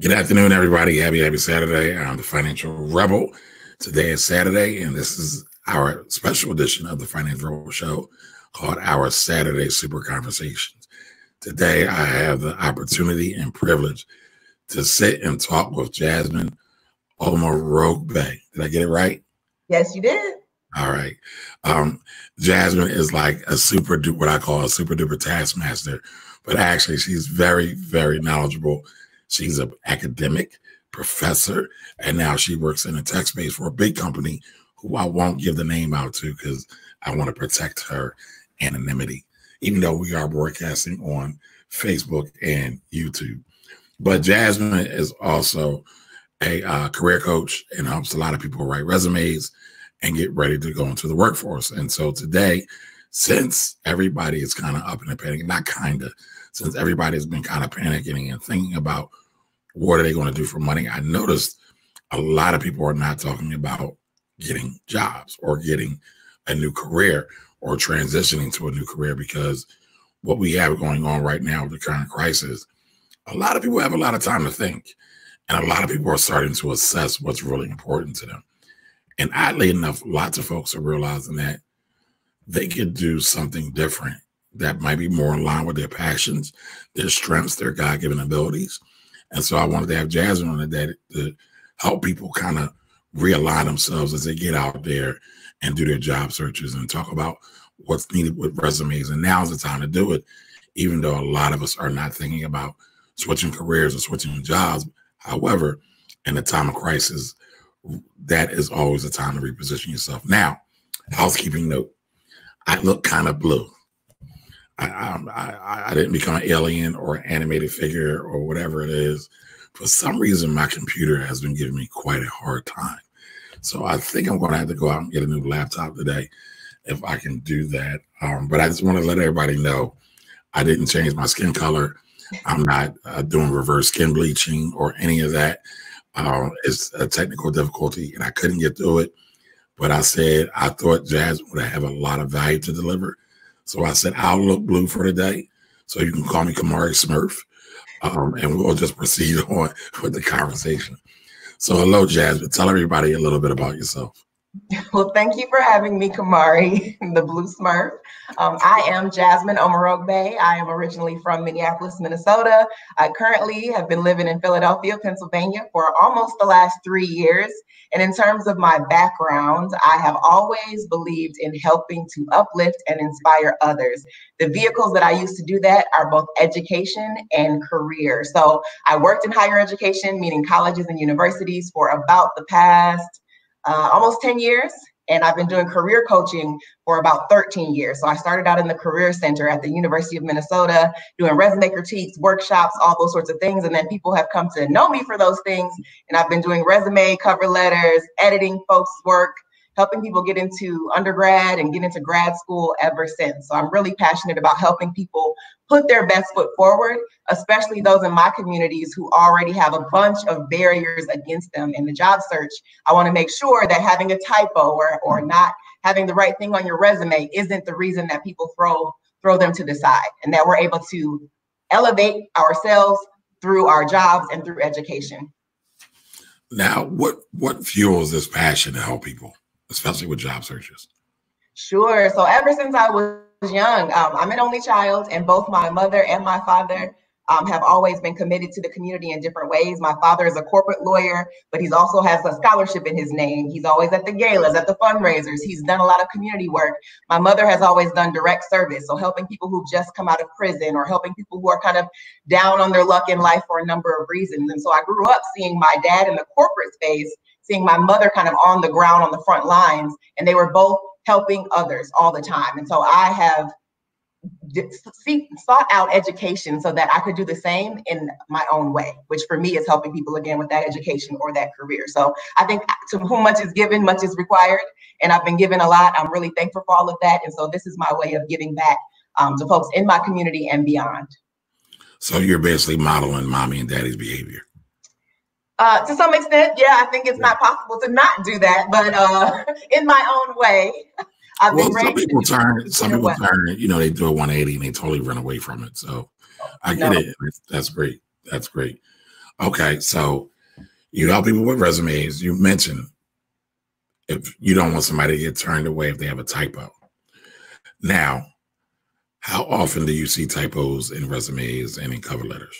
Good afternoon, everybody. Happy, happy Saturday. I'm the Financial Rebel. Today is Saturday, and this is our special edition of the Financial Rebel Show called Our Saturday Super Conversations. Today, I have the opportunity and privilege to sit and talk with Jasmine Omorogbe. Did I get it right? Yes, you did. All right. Um, Jasmine is like a super what I call a super duper taskmaster, but actually, she's very, very knowledgeable She's an academic professor, and now she works in a tech space for a big company who I won't give the name out to because I want to protect her anonymity, even though we are broadcasting on Facebook and YouTube. But Jasmine is also a uh, career coach and helps a lot of people write resumes and get ready to go into the workforce. And so today, since everybody is kind of up in the panic, not kind of, since everybody's been kind of panicking and thinking about what are they going to do for money? I noticed a lot of people are not talking about getting jobs or getting a new career or transitioning to a new career because what we have going on right now with the current crisis, a lot of people have a lot of time to think. And a lot of people are starting to assess what's really important to them. And oddly enough, lots of folks are realizing that they could do something different that might be more in line with their passions, their strengths, their God given abilities and so I wanted to have Jasmine on today to help people kind of realign themselves as they get out there and do their job searches and talk about what's needed with resumes. And now's the time to do it, even though a lot of us are not thinking about switching careers or switching jobs. However, in a time of crisis, that is always a time to reposition yourself. Now, housekeeping note I look kind of blue. I, I, I didn't become an alien or an animated figure or whatever it is. For some reason, my computer has been giving me quite a hard time. So I think I'm going to have to go out and get a new laptop today if I can do that. Um, but I just want to let everybody know I didn't change my skin color. I'm not uh, doing reverse skin bleaching or any of that. Uh, it's a technical difficulty and I couldn't get through it. But I said I thought Jazz would have a lot of value to deliver. So I said, I'll look blue for today. So you can call me Kamari Smurf. Um, and we'll just proceed on with the conversation. So, hello, Jasmine. Tell everybody a little bit about yourself. Well, thank you for having me, Kamari, the Blue Smurf. Um, I am Jasmine Omorogbe. I am originally from Minneapolis, Minnesota. I currently have been living in Philadelphia, Pennsylvania for almost the last three years. And in terms of my background, I have always believed in helping to uplift and inspire others. The vehicles that I use to do that are both education and career. So I worked in higher education, meaning colleges and universities, for about the past uh, almost 10 years. And I've been doing career coaching for about 13 years. So I started out in the Career Center at the University of Minnesota, doing resume critiques, workshops, all those sorts of things. And then people have come to know me for those things. And I've been doing resume, cover letters, editing folks' work, helping people get into undergrad and get into grad school ever since. So I'm really passionate about helping people put their best foot forward, especially those in my communities who already have a bunch of barriers against them in the job search. I want to make sure that having a typo or, or not having the right thing on your resume isn't the reason that people throw throw them to the side and that we're able to elevate ourselves through our jobs and through education. Now, what what fuels this passion to help people? Especially with job searches? Sure. So ever since I was young, um, I'm an only child, and both my mother and my father um, have always been committed to the community in different ways. My father is a corporate lawyer, but he's also has a scholarship in his name. He's always at the galas, at the fundraisers. He's done a lot of community work. My mother has always done direct service, so helping people who've just come out of prison or helping people who are kind of down on their luck in life for a number of reasons. And so I grew up seeing my dad in the corporate space seeing my mother kind of on the ground on the front lines, and they were both helping others all the time. And so I have sought out education so that I could do the same in my own way, which for me is helping people again with that education or that career. So I think to whom much is given, much is required. And I've been given a lot. I'm really thankful for all of that. And so this is my way of giving back um, to folks in my community and beyond. So you're basically modeling mommy and daddy's behavior. Uh, to some extent, yeah, I think it's not possible to not do that, but uh, in my own way. I've well, some people turn, some people way. turn, you know, they do a 180 and they totally run away from it. So I get no. it. That's great. That's great. Okay, so you help people with resumes. You mentioned if you don't want somebody to get turned away if they have a typo. Now, how often do you see typos in resumes and in cover letters?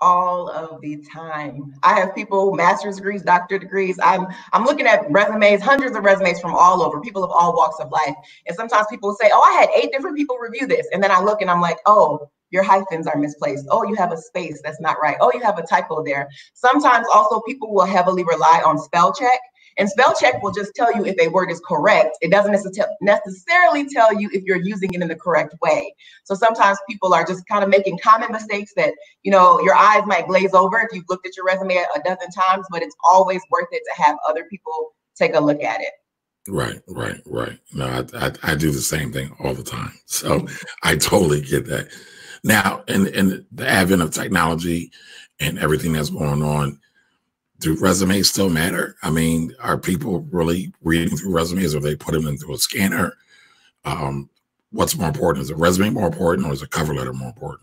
All of the time. I have people master's degrees, doctor degrees. I'm I'm looking at resumes, hundreds of resumes from all over, people of all walks of life. And sometimes people say, "Oh, I had eight different people review this." And then I look and I'm like, "Oh, your hyphens are misplaced. Oh, you have a space that's not right. Oh, you have a typo there." Sometimes also people will heavily rely on spell check and spell check will just tell you if a word is correct. It doesn't necessarily tell you if you're using it in the correct way. So sometimes people are just kind of making common mistakes that, you know, your eyes might glaze over if you've looked at your resume a dozen times, but it's always worth it to have other people take a look at it. Right, right, right. No, I, I, I do the same thing all the time. So I totally get that. Now, in, in the advent of technology and everything that's going on, do resumes still matter? I mean, are people really reading through resumes or they put them into a scanner? Um, what's more important? Is a resume more important or is a cover letter more important?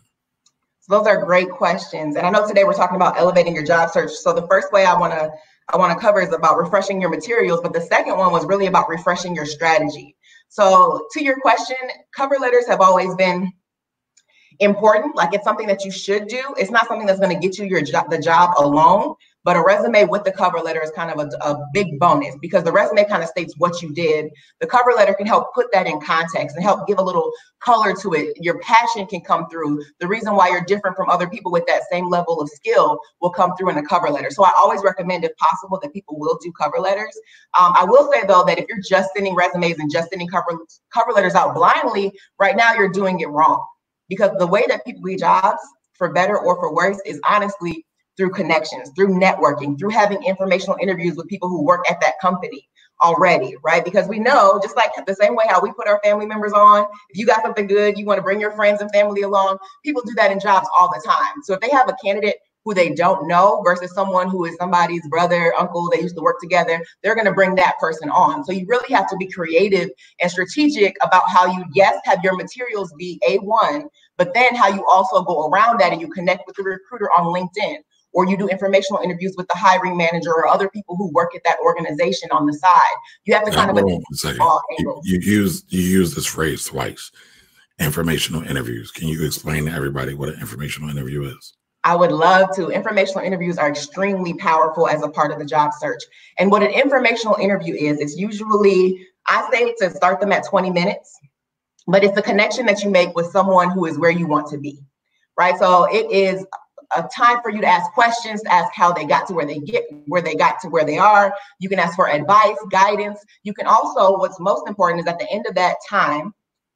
Those are great questions. And I know today we're talking about elevating your job search. So the first way I want to I want to cover is about refreshing your materials, but the second one was really about refreshing your strategy. So to your question, cover letters have always been important. Like it's something that you should do. It's not something that's going to get you your job the job alone, but a resume with the cover letter is kind of a, a big bonus because the resume kind of states what you did. The cover letter can help put that in context and help give a little color to it. Your passion can come through. The reason why you're different from other people with that same level of skill will come through in the cover letter. So I always recommend, if possible, that people will do cover letters. Um, I will say though that if you're just sending resumes and just sending cover cover letters out blindly, right now you're doing it wrong because the way that people get jobs, for better or for worse, is honestly through connections, through networking, through having informational interviews with people who work at that company already, right? Because we know, just like the same way how we put our family members on, if you got something good, you want to bring your friends and family along, people do that in jobs all the time. So if they have a candidate who they don't know versus someone who is somebody's brother, uncle, they used to work together, they're going to bring that person on. So you really have to be creative and strategic about how you, yes, have your materials be A1, but then how you also go around that and you connect with the recruiter on LinkedIn or you do informational interviews with the hiring manager or other people who work at that organization on the side. You have to kind of all you, you use you use this phrase twice. Informational interviews. Can you explain to everybody what an informational interview is? I would love to. Informational interviews are extremely powerful as a part of the job search. And what an informational interview is, it's usually, I say to start them at 20 minutes, but it's the connection that you make with someone who is where you want to be, right? So it is a time for you to ask questions, to ask how they got to where they get where they got to where they are. You can ask for advice, guidance. You can also, what's most important is at the end of that time,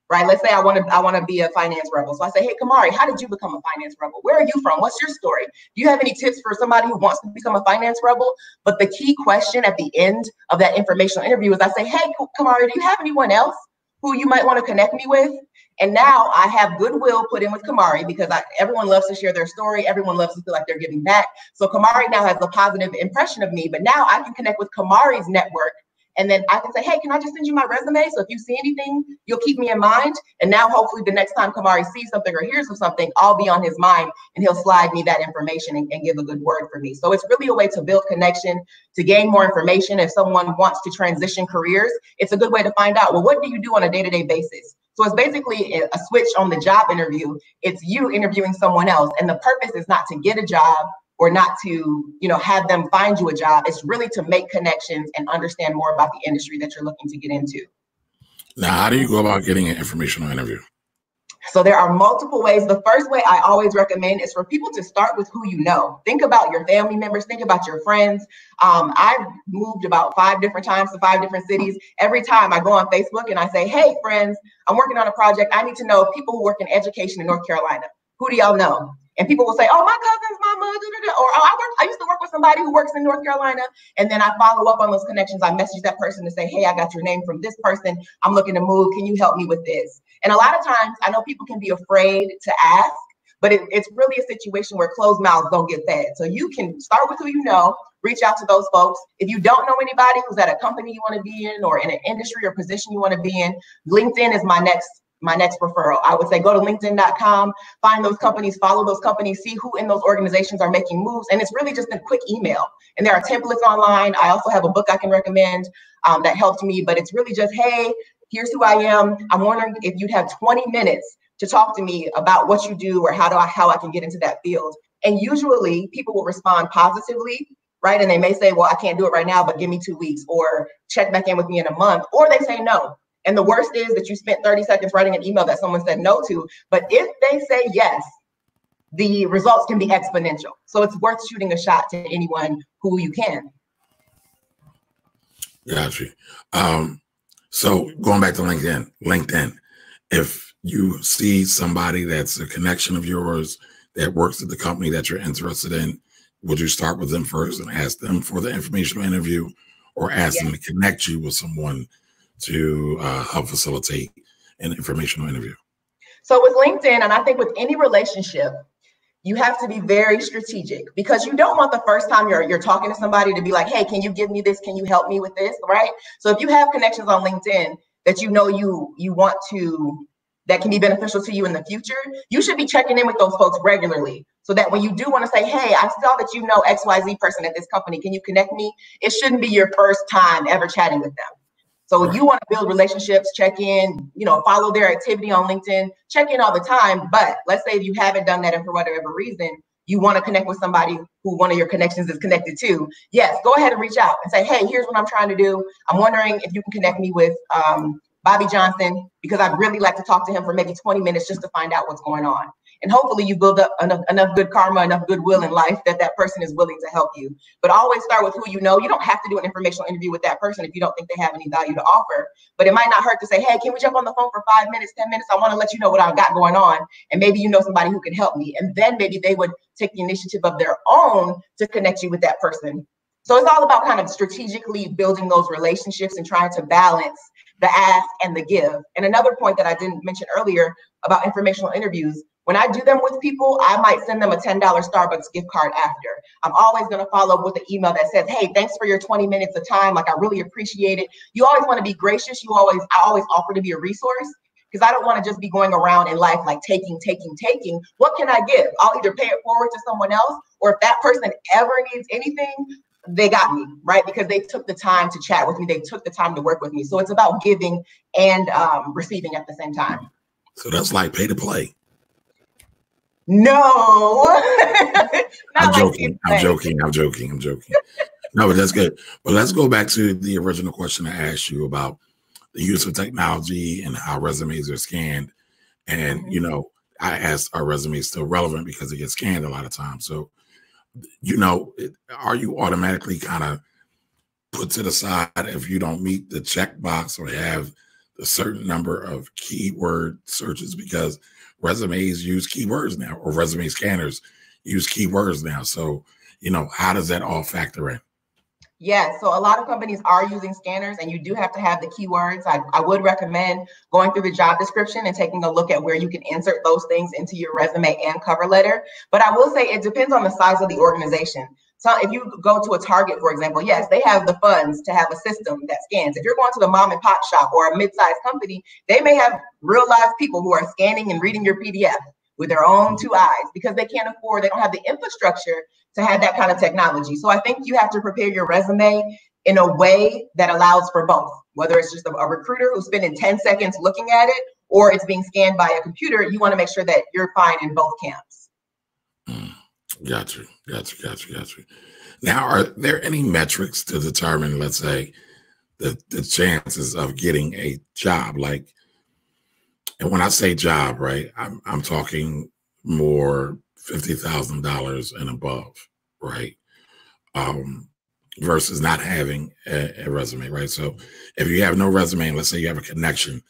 right? Let's say I want to I want to be a finance rebel. So I say, hey Kamari, how did you become a finance rebel? Where are you from? What's your story? Do you have any tips for somebody who wants to become a finance rebel? But the key question at the end of that informational interview is I say, hey Kamari, do you have anyone else who you might want to connect me with? And now I have goodwill put in with Kamari because I, everyone loves to share their story. Everyone loves to feel like they're giving back. So Kamari now has a positive impression of me, but now I can connect with Kamari's network. And then I can say, hey, can I just send you my resume? So if you see anything, you'll keep me in mind. And now hopefully the next time Kamari sees something or hears of something, I'll be on his mind and he'll slide me that information and, and give a good word for me. So it's really a way to build connection, to gain more information. If someone wants to transition careers, it's a good way to find out, well, what do you do on a day-to-day basis? So it's basically a switch on the job interview. It's you interviewing someone else. And the purpose is not to get a job or not to, you know, have them find you a job. It's really to make connections and understand more about the industry that you're looking to get into. Now, how do you go about getting an informational interview? So there are multiple ways. The first way I always recommend is for people to start with who you know. Think about your family members, think about your friends. Um, I've moved about five different times to five different cities. Every time I go on Facebook and I say, hey, friends, I'm working on a project. I need to know people who work in education in North Carolina. Who do y'all know? And people will say, "Oh, my cousin's mama," or "Oh, I work. I used to work with somebody who works in North Carolina." And then I follow up on those connections. I message that person to say, "Hey, I got your name from this person. I'm looking to move. Can you help me with this?" And a lot of times, I know people can be afraid to ask, but it, it's really a situation where closed mouths don't get fed. So you can start with who you know, reach out to those folks. If you don't know anybody who's at a company you want to be in, or in an industry or position you want to be in, LinkedIn is my next my next referral. I would say go to LinkedIn.com, find those companies, follow those companies, see who in those organizations are making moves. And it's really just a quick email. And there are templates online. I also have a book I can recommend um, that helped me, but it's really just, hey, here's who I am. I'm wondering if you'd have 20 minutes to talk to me about what you do or how do I how I can get into that field. And usually people will respond positively, right? And they may say, well, I can't do it right now, but give me two weeks or check back in with me in a month, or they say no. And the worst is that you spent 30 seconds writing an email that someone said no to. But if they say yes, the results can be exponential. So it's worth shooting a shot to anyone who you can. Gotcha. Um, so going back to LinkedIn, LinkedIn, if you see somebody that's a connection of yours that works at the company that you're interested in, would you start with them first and ask them for the informational interview or ask yeah. them to connect you with someone to uh, help facilitate an informational interview? So with LinkedIn, and I think with any relationship, you have to be very strategic because you don't want the first time you're you're talking to somebody to be like, "Hey, can you give me this? Can you help me with this?" Right? So if you have connections on LinkedIn that you know you you want to that can be beneficial to you in the future, you should be checking in with those folks regularly so that when you do want to say, Hey, I saw that you know XYZ person at this company, can you connect me? It shouldn't be your first time ever chatting with them. So right. you want to build relationships, check in, you know, follow their activity on LinkedIn, check in all the time. But let's say if you haven't done that and for whatever reason, you want to connect with somebody who one of your connections is connected to, yes, go ahead and reach out and say, hey, here's what I'm trying to do. I'm wondering if you can connect me with um, Bobby Johnson because I'd really like to talk to him for maybe 20 minutes just to find out what's going on and hopefully you build up enough, enough good karma enough goodwill in life that that person is willing to help you. But always start with who you know. You don't have to do an informational interview with that person if you don't think they have any value to offer. But it might not hurt to say hey can we jump on the phone for five minutes ten minutes? I want to let you know what i've got going on. And maybe you know somebody who can help me. And then maybe they would take the initiative of their own to connect you with that person. So it's all about kind of strategically building those relationships and trying to balance the ask and the give. And another point that I didn't mention earlier about informational interviews, when I do them with people, I might send them a $10 Starbucks gift card after. I'm always going to follow up with an email that says, "Hey, thanks for your 20 minutes of time. Like I really appreciate it." You always want to be gracious. You always I always offer to be a resource because I don't want to just be going around in life like taking, taking, taking. What can I give? I'll either pay it forward to someone else, or if that person ever needs anything, they got me right because they took the time to chat with me. They took the time to work with me. So it's about giving and um, receiving at the same time. So that's like pay to play. No. I'm joking. I'm joking. I'm joking. I'm joking. no, but that's good. But let's go back to the original question I asked you about the use of technology and how resumes are scanned. And, mm-hmm. you know, I asked are resumes still relevant because they get scanned a lot of times. So, you know, are you automatically kind of put to the side if you don't meet the checkbox or have a certain number of keyword searches because resumes use keywords now, or resume scanners use keywords now. So, you know, how does that all factor in? Yeah, so a lot of companies are using scanners, and you do have to have the keywords. I, I would recommend going through the job description and taking a look at where you can insert those things into your resume and cover letter. But I will say it depends on the size of the organization. So if you go to a Target, for example, yes, they have the funds to have a system that scans. If you're going to the mom and pop shop or a mid-sized company, they may have real live people who are scanning and reading your PDF with their own two eyes because they can't afford, they don't have the infrastructure to have that kind of technology. So I think you have to prepare your resume in a way that allows for both, whether it's just a, a recruiter who's spending 10 seconds looking at it or it's being scanned by a computer, you want to make sure that you're fine in both camps. Mm. Got you. Got you. Got you. Got you. Now, are there any metrics to determine, let's say, the, the chances of getting a job? Like, and when I say job, right, I'm, I'm talking more $50,000 and above, right? Um, versus not having a, a, resume, right? So if you have no resume, let's say you have a connection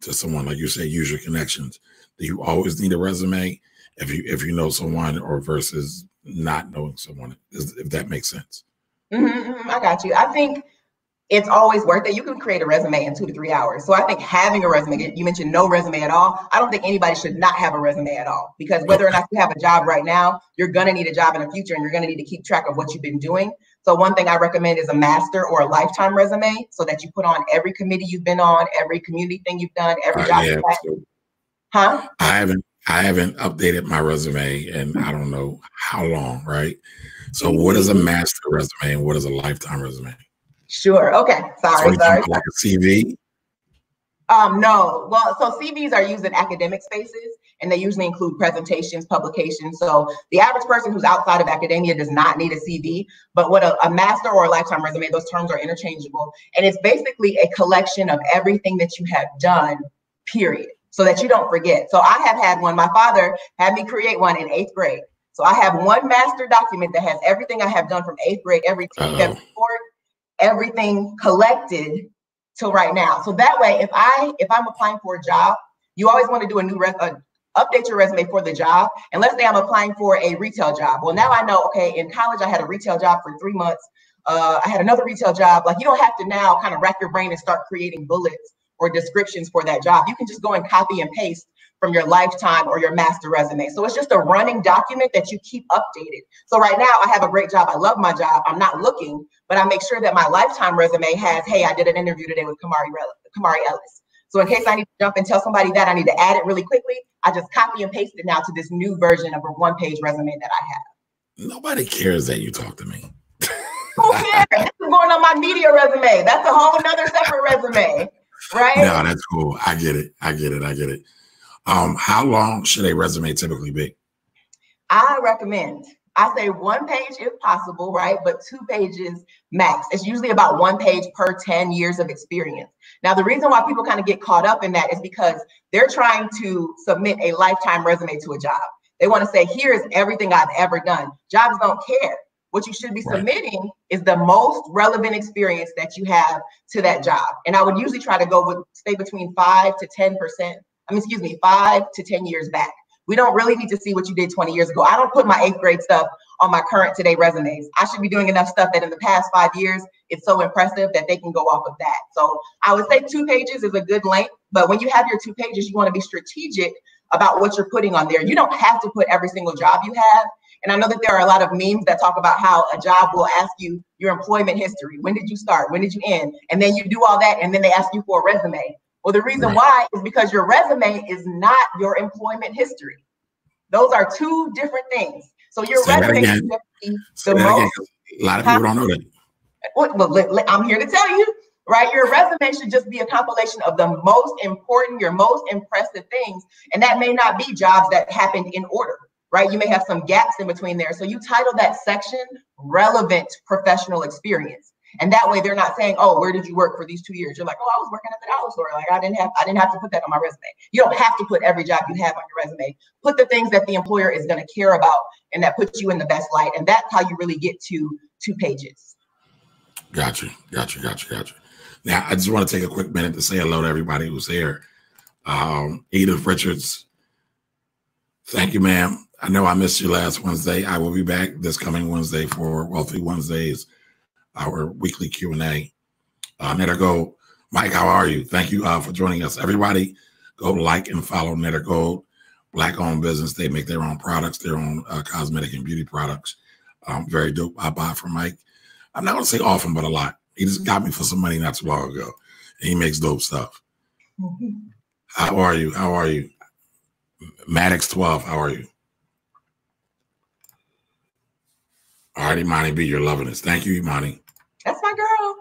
to someone, like you say, use your connections, do you always need a resume? If you if you know someone or versus not knowing someone if that makes sense. Mm-hmm, mm-hmm, i got you. I think it's always worth it. You can create a resume in two to three hours. So i think having a resume you mentioned no resume at all. I don't think anybody should not have a resume at all because whether or not you have a job right now you're going to need a job in the future and you're going to need to keep track of what you've been doing. So one thing i recommend is a master or a lifetime resume so that you put on every committee you've been on every community thing you've done every uh, job yeah, Huh? I haven't I haven't updated my resume and I don't know how long, right? So what is a master resume and what is a lifetime resume? Sure. Okay. Sorry. So sorry. Like a CV? Um, no. Well, so CVs are used in academic spaces and they usually include presentations, publications. So the average person who's outside of academia does not need a CV, but what a, a, master or a lifetime resume, those terms are interchangeable. And it's basically a collection of everything that you have done, period, so that you don't forget. So I have had one, my father had me create one in eighth grade. So I have one master document that has everything I have done from eighth grade, every team, every sport, everything collected till right now. So that way, if I if I'm applying for a job, you always want to do a new res- uh, update your resume for the job. And let's say I'm applying for a retail job. Well, now I know. Okay, in college I had a retail job for three months. Uh, I had another retail job. Like you don't have to now kind of rack your brain and start creating bullets or descriptions for that job. You can just go and copy and paste from your lifetime or your master resume. So it's just a running document that you keep updated. So right now I have a great job. I love my job. I'm not looking, but I make sure that my lifetime resume has, hey, I did an interview today with Kamari, Kamari Ellis. So in case I need to jump and tell somebody that I need to add it really quickly, I just copy and paste it now to this new version of a one page resume that I have. Nobody cares that you talk to me. Who cares? this is going on my media resume. That's a whole another separate resume, right? No, that's cool. I get it. I get it. I get it. Um, how long should a resume typically be? I recommend. I say one page if possible, right? But two pages max. It's usually about one page per 10 years of experience. Now, the reason why people kind of get caught up in that is because they're trying to submit a lifetime resume to a job. They want to say, here's everything I've ever done. Jobs don't care. What you should be right. submitting is the most relevant experience that you have to that mm-hmm. job. And I would usually try to go with stay between five to 10 percent I mean, excuse me, five to 10 years back. We don't really need to see what you did 20 years ago. I don't put my eighth grade stuff on my current today resumes. I should be doing enough stuff that in the past five years, it's so impressive that they can go off of that. So I would say two pages is a good length, but when you have your two pages, you want to be strategic about what you're putting on there. You don't have to put every single job you have. And I know that there are a lot of memes that talk about how a job will ask you your employment history. When did you start? When did you end? And then you do all that, and then they ask you for a resume. Well, the reason right. why is because your resume is not your employment history. Those are two different things. So your Say resume is the most. A lot of people don't know that. Well, well, I'm here to tell you, right? Your resume should just be a compilation of the most important, your most impressive things. And that may not be jobs that happened in order, right? You may have some gaps in between there. So you title that section relevant professional experience. And that way they're not saying, oh, where did you work for these two years? You're like, oh, I was working at the dollar store. Like I didn't have, I didn't have to put that on my resume. You don't have to put every job you have on your resume. Put the things that the employer is going to care about and that puts you in the best light. And that's how you really get to two pages. Gotcha. Gotcha. Gotcha. Gotcha. Now I just want to take a quick minute to say hello to everybody who's here. Um, Edith Richards. Thank you, ma'am. I know I missed you last Wednesday. I will be back this coming Wednesday for Wealthy Wednesdays our weekly Q&A. Uh, Netter Gold, Mike, how are you? Thank you uh, for joining us. Everybody, go like and follow Netter Gold, black-owned business. They make their own products, their own uh, cosmetic and beauty products. Um, very dope. I buy from Mike. I'm not going to say often, but a lot. He just got me for some money not too long ago. And he makes dope stuff. Mm-hmm. How are you? How are you? Maddox 12, how are you? All right, Imani B, you're loving this. Thank you, Imani. That's my girl.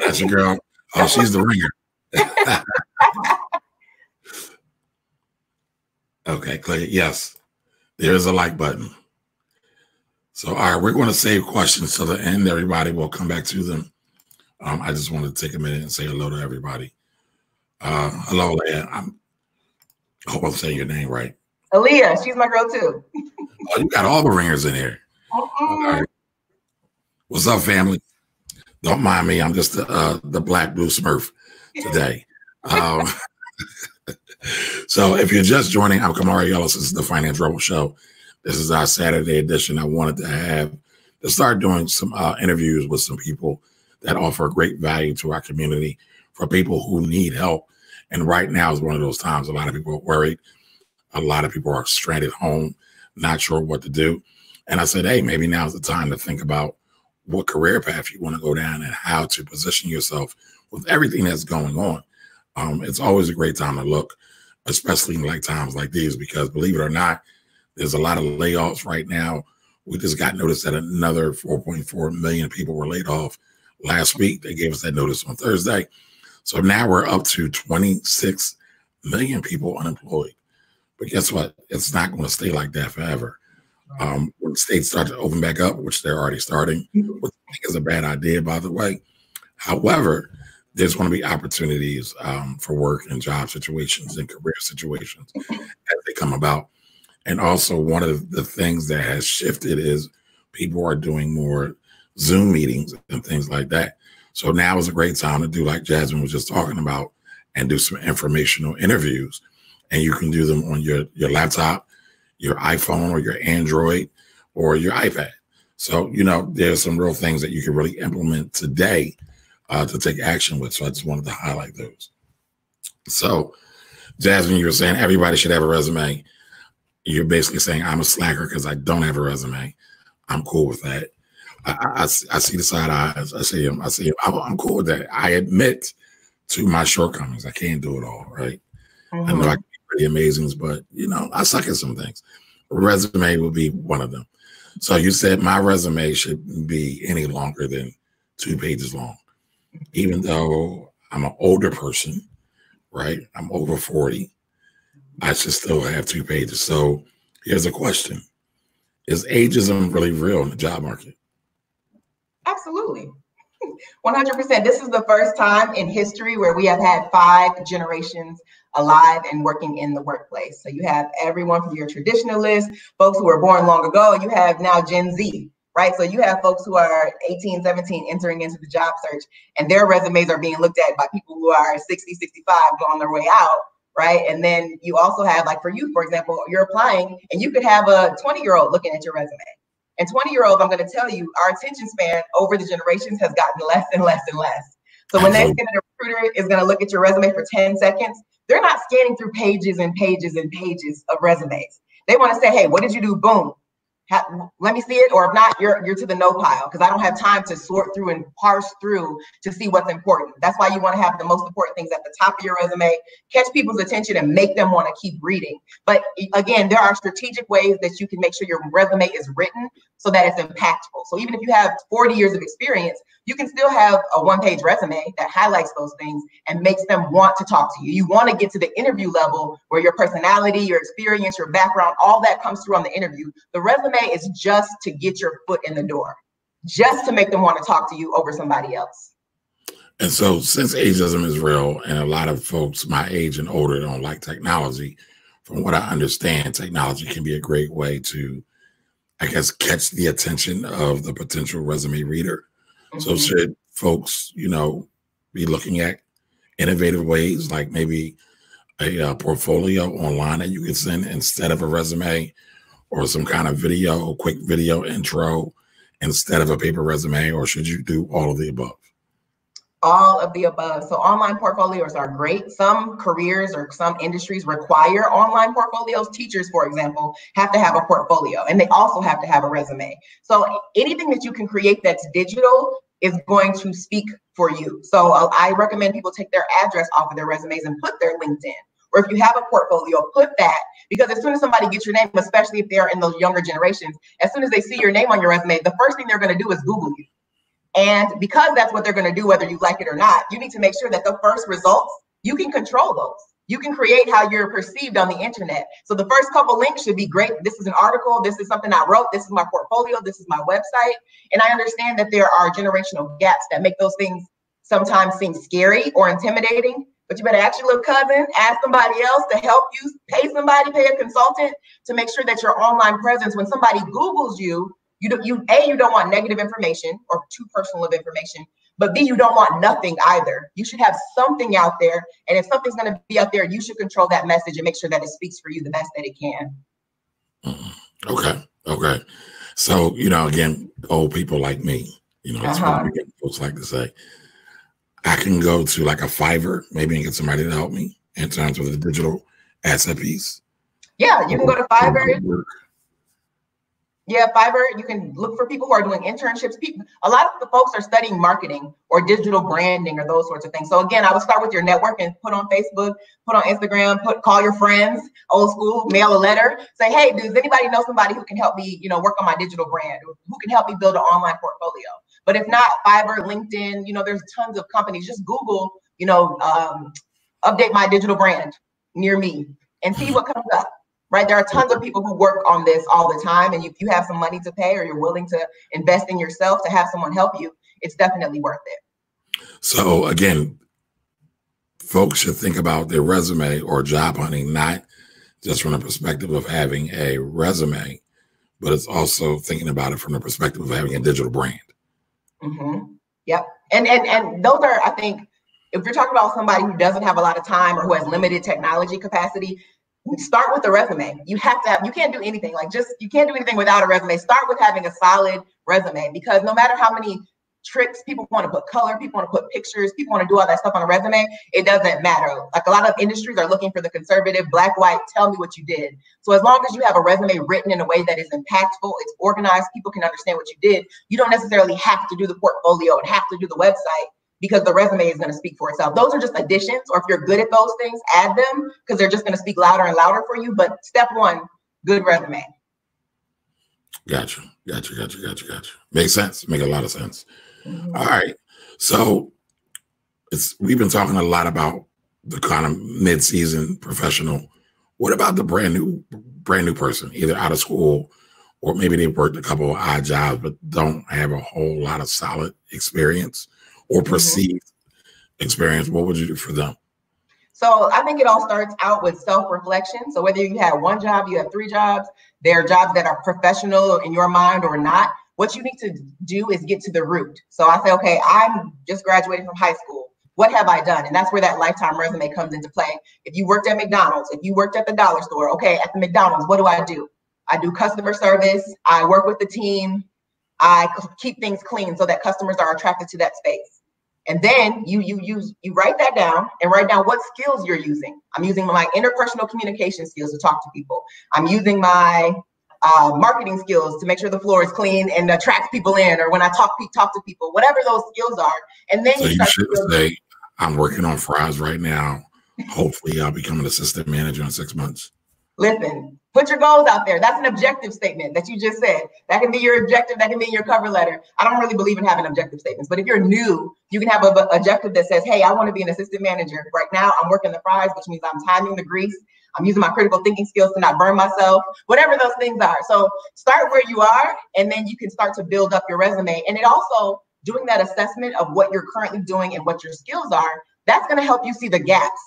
That's your girl. Oh, she's the ringer. okay, click it. Yes, there is a like button. So, all right, we're going to save questions to the end. Everybody will come back to them. Um, I just wanted to take a minute and say hello to everybody. Uh, hello, Leah. I'm, I hope I'm saying your name right. Aaliyah, she's my girl too. oh, you got all the ringers in here. What's up, family? Don't mind me. I'm just the, uh, the black blue smurf today. um, so if you're just joining, I'm Kamari Ellis. This is the Finance Rebel Show. This is our Saturday edition. I wanted to have to start doing some uh, interviews with some people that offer great value to our community for people who need help. And right now is one of those times a lot of people are worried. A lot of people are stranded home, not sure what to do. And I said, hey, maybe now's the time to think about what career path you want to go down and how to position yourself with everything that's going on. Um, it's always a great time to look. especially in like times like these, because believe it or not, there's a lot of layoffs right now. We just got notice that another 4.4 million people were laid off last week. They gave us that notice on Thursday. So now we're up to 26 million people unemployed. But guess what? It's not going to stay like that forever. Um, when states start to open back up, which they're already starting, which I think is a bad idea, by the way. However, there's going to be opportunities um, for work and job situations and career situations as they come about. And also, one of the things that has shifted is people are doing more Zoom meetings and things like that. So now is a great time to do like Jasmine was just talking about and do some informational interviews. And you can do them on your, your laptop, your iPhone, or your Android, or your iPad. So, you know, there's some real things that you can really implement today uh, to take action with. So I just wanted to highlight those. So, Jasmine, you were saying everybody should have a resume. You're basically saying I'm a slacker because I don't have a resume. I'm cool with that. I, I, I, see the side eyes. I see him. I see him. I'm, I'm, cool with that. I admit to my shortcomings. I can't do it all, right? Mm-hmm. I know I can be pretty amazing, but you know, I suck at some things. Resume will be one of them. So you said my resume should be any longer than two pages long even though I'm an older person, right? I'm over 40. I should still have two pages. So here's a question Is ageism really real in the job market? Absolutely. 100%. This is the first time in history where we have had five generations alive and working in the workplace. So you have everyone from your traditionalists, folks who were born long ago, you have now Gen Z, right? So you have folks who are 18, 17 entering into the job search and their resumes are being looked at by people who are 60, 65 on their way out, right? And then you also have, like for you, for example, you're applying and you could have a 20 year old looking at your resume. And 20 year olds, I'm going to tell you, our attention span over the generations has gotten less and less and less. So when they that a recruiter is going to look at your resume for 10 seconds, they're not scanning through pages and pages and pages of resumes. They want to say, hey, what did you do? Boom let me see it or if not you're you're to the no pile because i don't have time to sort through and parse through to see what's important that's why you want to have the most important things at the top of your resume catch people's attention and make them want to keep reading but again there are strategic ways that you can make sure your resume is written so that it's impactful so even if you have 40 years of experience you can still have a one page resume that highlights those things and makes them want to talk to you. You want to get to the interview level where your personality, your experience, your background, all that comes through on the interview. The resume is just to get your foot in the door, just to make them want to talk to you over somebody else. And so, since ageism is real, and a lot of folks my age and older don't like technology, from what I understand, technology can be a great way to, I guess, catch the attention of the potential resume reader so mm-hmm. should folks, you know, be looking at innovative ways like maybe a uh, portfolio online that you can send instead of a resume or some kind of video, quick video intro instead of a paper resume, or should you do all of the above? All of the above. So online portfolios are great. Some careers or some industries require online portfolios. Teachers, for example, have to have a portfolio and they also have to have a resume. So anything that you can create that's digital is going to speak for you. So uh, I recommend people take their address off of their resumes and put their LinkedIn. Or if you have a portfolio, put that because as soon as somebody gets your name, especially if they're in those younger generations, as soon as they see your name on your resume, the first thing they're going to do is Google you. And because that's what they're going to do, whether you like it or not, you need to make sure that the first results, you can control those. You can create how you're perceived on the internet. So the first couple links should be great. This is an article. This is something I wrote. This is my portfolio. This is my website. And I understand that there are generational gaps that make those things sometimes seem scary or intimidating. But you better ask your little cousin, ask somebody else to help you, pay somebody, pay a consultant to make sure that your online presence, when somebody Googles you, you do, you a you don't want negative information or too personal of information, but B, you don't want nothing either. You should have something out there. And if something's going to be out there, you should control that message and make sure that it speaks for you the best that it can. Okay. Okay. So, you know, again, old people like me, you know, that's uh-huh. what folks like to say. I can go to like a Fiverr, maybe and get somebody to help me in terms of the digital asset piece. Yeah, you can go to Fiverr. Yeah, Fiverr, you can look for people who are doing internships. People, a lot of the folks are studying marketing or digital branding or those sorts of things. So again, I would start with your network and put on Facebook, put on Instagram, put call your friends, old school, mail a letter, say, hey, does anybody know somebody who can help me, you know, work on my digital brand, who can help me build an online portfolio? But if not, Fiverr, LinkedIn, you know, there's tons of companies. Just Google, you know, um, update my digital brand near me and see what comes up right? There are tons of people who work on this all the time. And if you have some money to pay or you're willing to invest in yourself to have someone help you, it's definitely worth it. So again, folks should think about their resume or job hunting, not just from the perspective of having a resume, but it's also thinking about it from the perspective of having a digital brand. Mm-hmm. Yep. And and and those are, I think, if you're talking about somebody who doesn't have a lot of time or who has limited technology capacity, start with a resume. You have to have, you can't do anything like just, you can't do anything without a resume. Start with having a solid resume because no matter how many tricks people want to put color, people want to put pictures, people want to do all that stuff on a resume, it doesn't matter. Like a lot of industries are looking for the conservative, black, white, tell me what you did. So as long as you have a resume written in a way that is impactful, it's organized, people can understand what you did, you don't necessarily have to do the portfolio and have to do the website because the resume is going to speak for itself. Those are just additions, or if you're good at those things, add them because they're just going to speak louder and louder for you. But step one, good resume. Gotcha, gotcha, gotcha, gotcha, gotcha. Makes sense. Make a lot of sense. Mm-hmm. All right, so it's we've been talking a lot about the kind of mid-season professional. What about the brand new, brand new person, either out of school or maybe they've worked a couple of odd jobs but don't have a whole lot of solid experience? or mm-hmm. perceived mm-hmm. experience, what would you do for them? So I think it all starts out with self-reflection. So whether you have one job, you have three jobs, there are jobs that are professional in your mind or not. What you need to do is get to the root. So I say, okay, I'm just graduating from high school. What have I done? And that's where that lifetime resume comes into play. If you worked at McDonald's, if you worked at the dollar store, okay, at the McDonald's, what do I do? I do customer service. I work with the team. I keep things clean so that customers are attracted to that space. And then you you use you write that down and write down what skills you're using. I'm using my interpersonal communication skills to talk to people. I'm using my uh, marketing skills to make sure the floor is clean and attracts people in, or when I talk talk to people, whatever those skills are. And then so you, you should say, "I'm working on fries right now. Hopefully, I'll become an assistant manager in six months." Listen, put your goals out there. That's an objective statement that you just said. That can be your objective. That can be your cover letter. I don't really believe in having objective statements, but if you're new, you can have an objective that says, "Hey, I want to be an assistant manager. Right now, I'm working the fries, which means I'm timing the grease. I'm using my critical thinking skills to not burn myself. Whatever those things are. So start where you are, and then you can start to build up your resume. And it also doing that assessment of what you're currently doing and what your skills are. That's going to help you see the gaps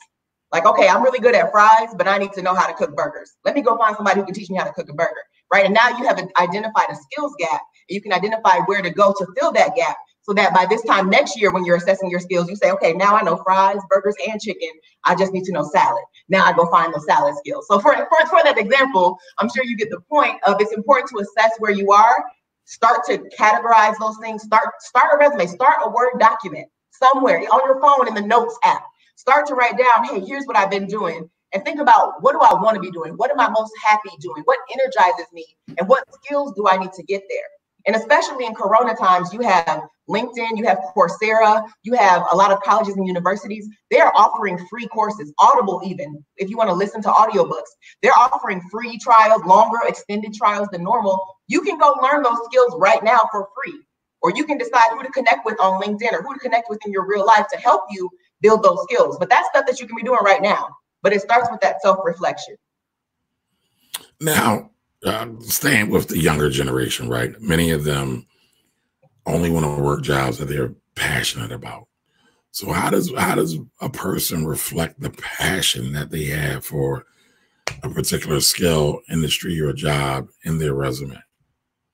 like, okay, I'm really good at fries, but I need to know how to cook burgers. Let me go find somebody who can teach me how to cook a burger, right? And now you have identified a skills gap. you can identify where to go to fill that gap so that by this time next year, when you're assessing your skills, you say, okay, now I know fries, burgers, and chicken. I just need to know salad. Now I go find those salad skills. So for, for, for that example, I'm sure you get the point of it's important to assess where you are, start to categorize those things, start, start a resume, start a Word document somewhere on your phone in the notes app Start to write down, hey, here's what I've been doing. And think about what do I want to be doing? What am I most happy doing? What energizes me? And what skills do I need to get there? And especially in Corona times, you have LinkedIn, you have Coursera, you have a lot of colleges and universities. They're offering free courses, Audible even, if you want to listen to audiobooks. They're offering free trials, longer extended trials than normal. You can go learn those skills right now for free. Or you can decide who to connect with on LinkedIn or who to connect with in your real life to help you build those skills. But that's stuff that you can be doing right now. But it starts with that self reflection. Now, uh, staying with the younger generation, right? Many of them only want to work jobs that they're passionate about. So how does how does a person reflect the passion that they have for a particular skill, industry, or job in their resume?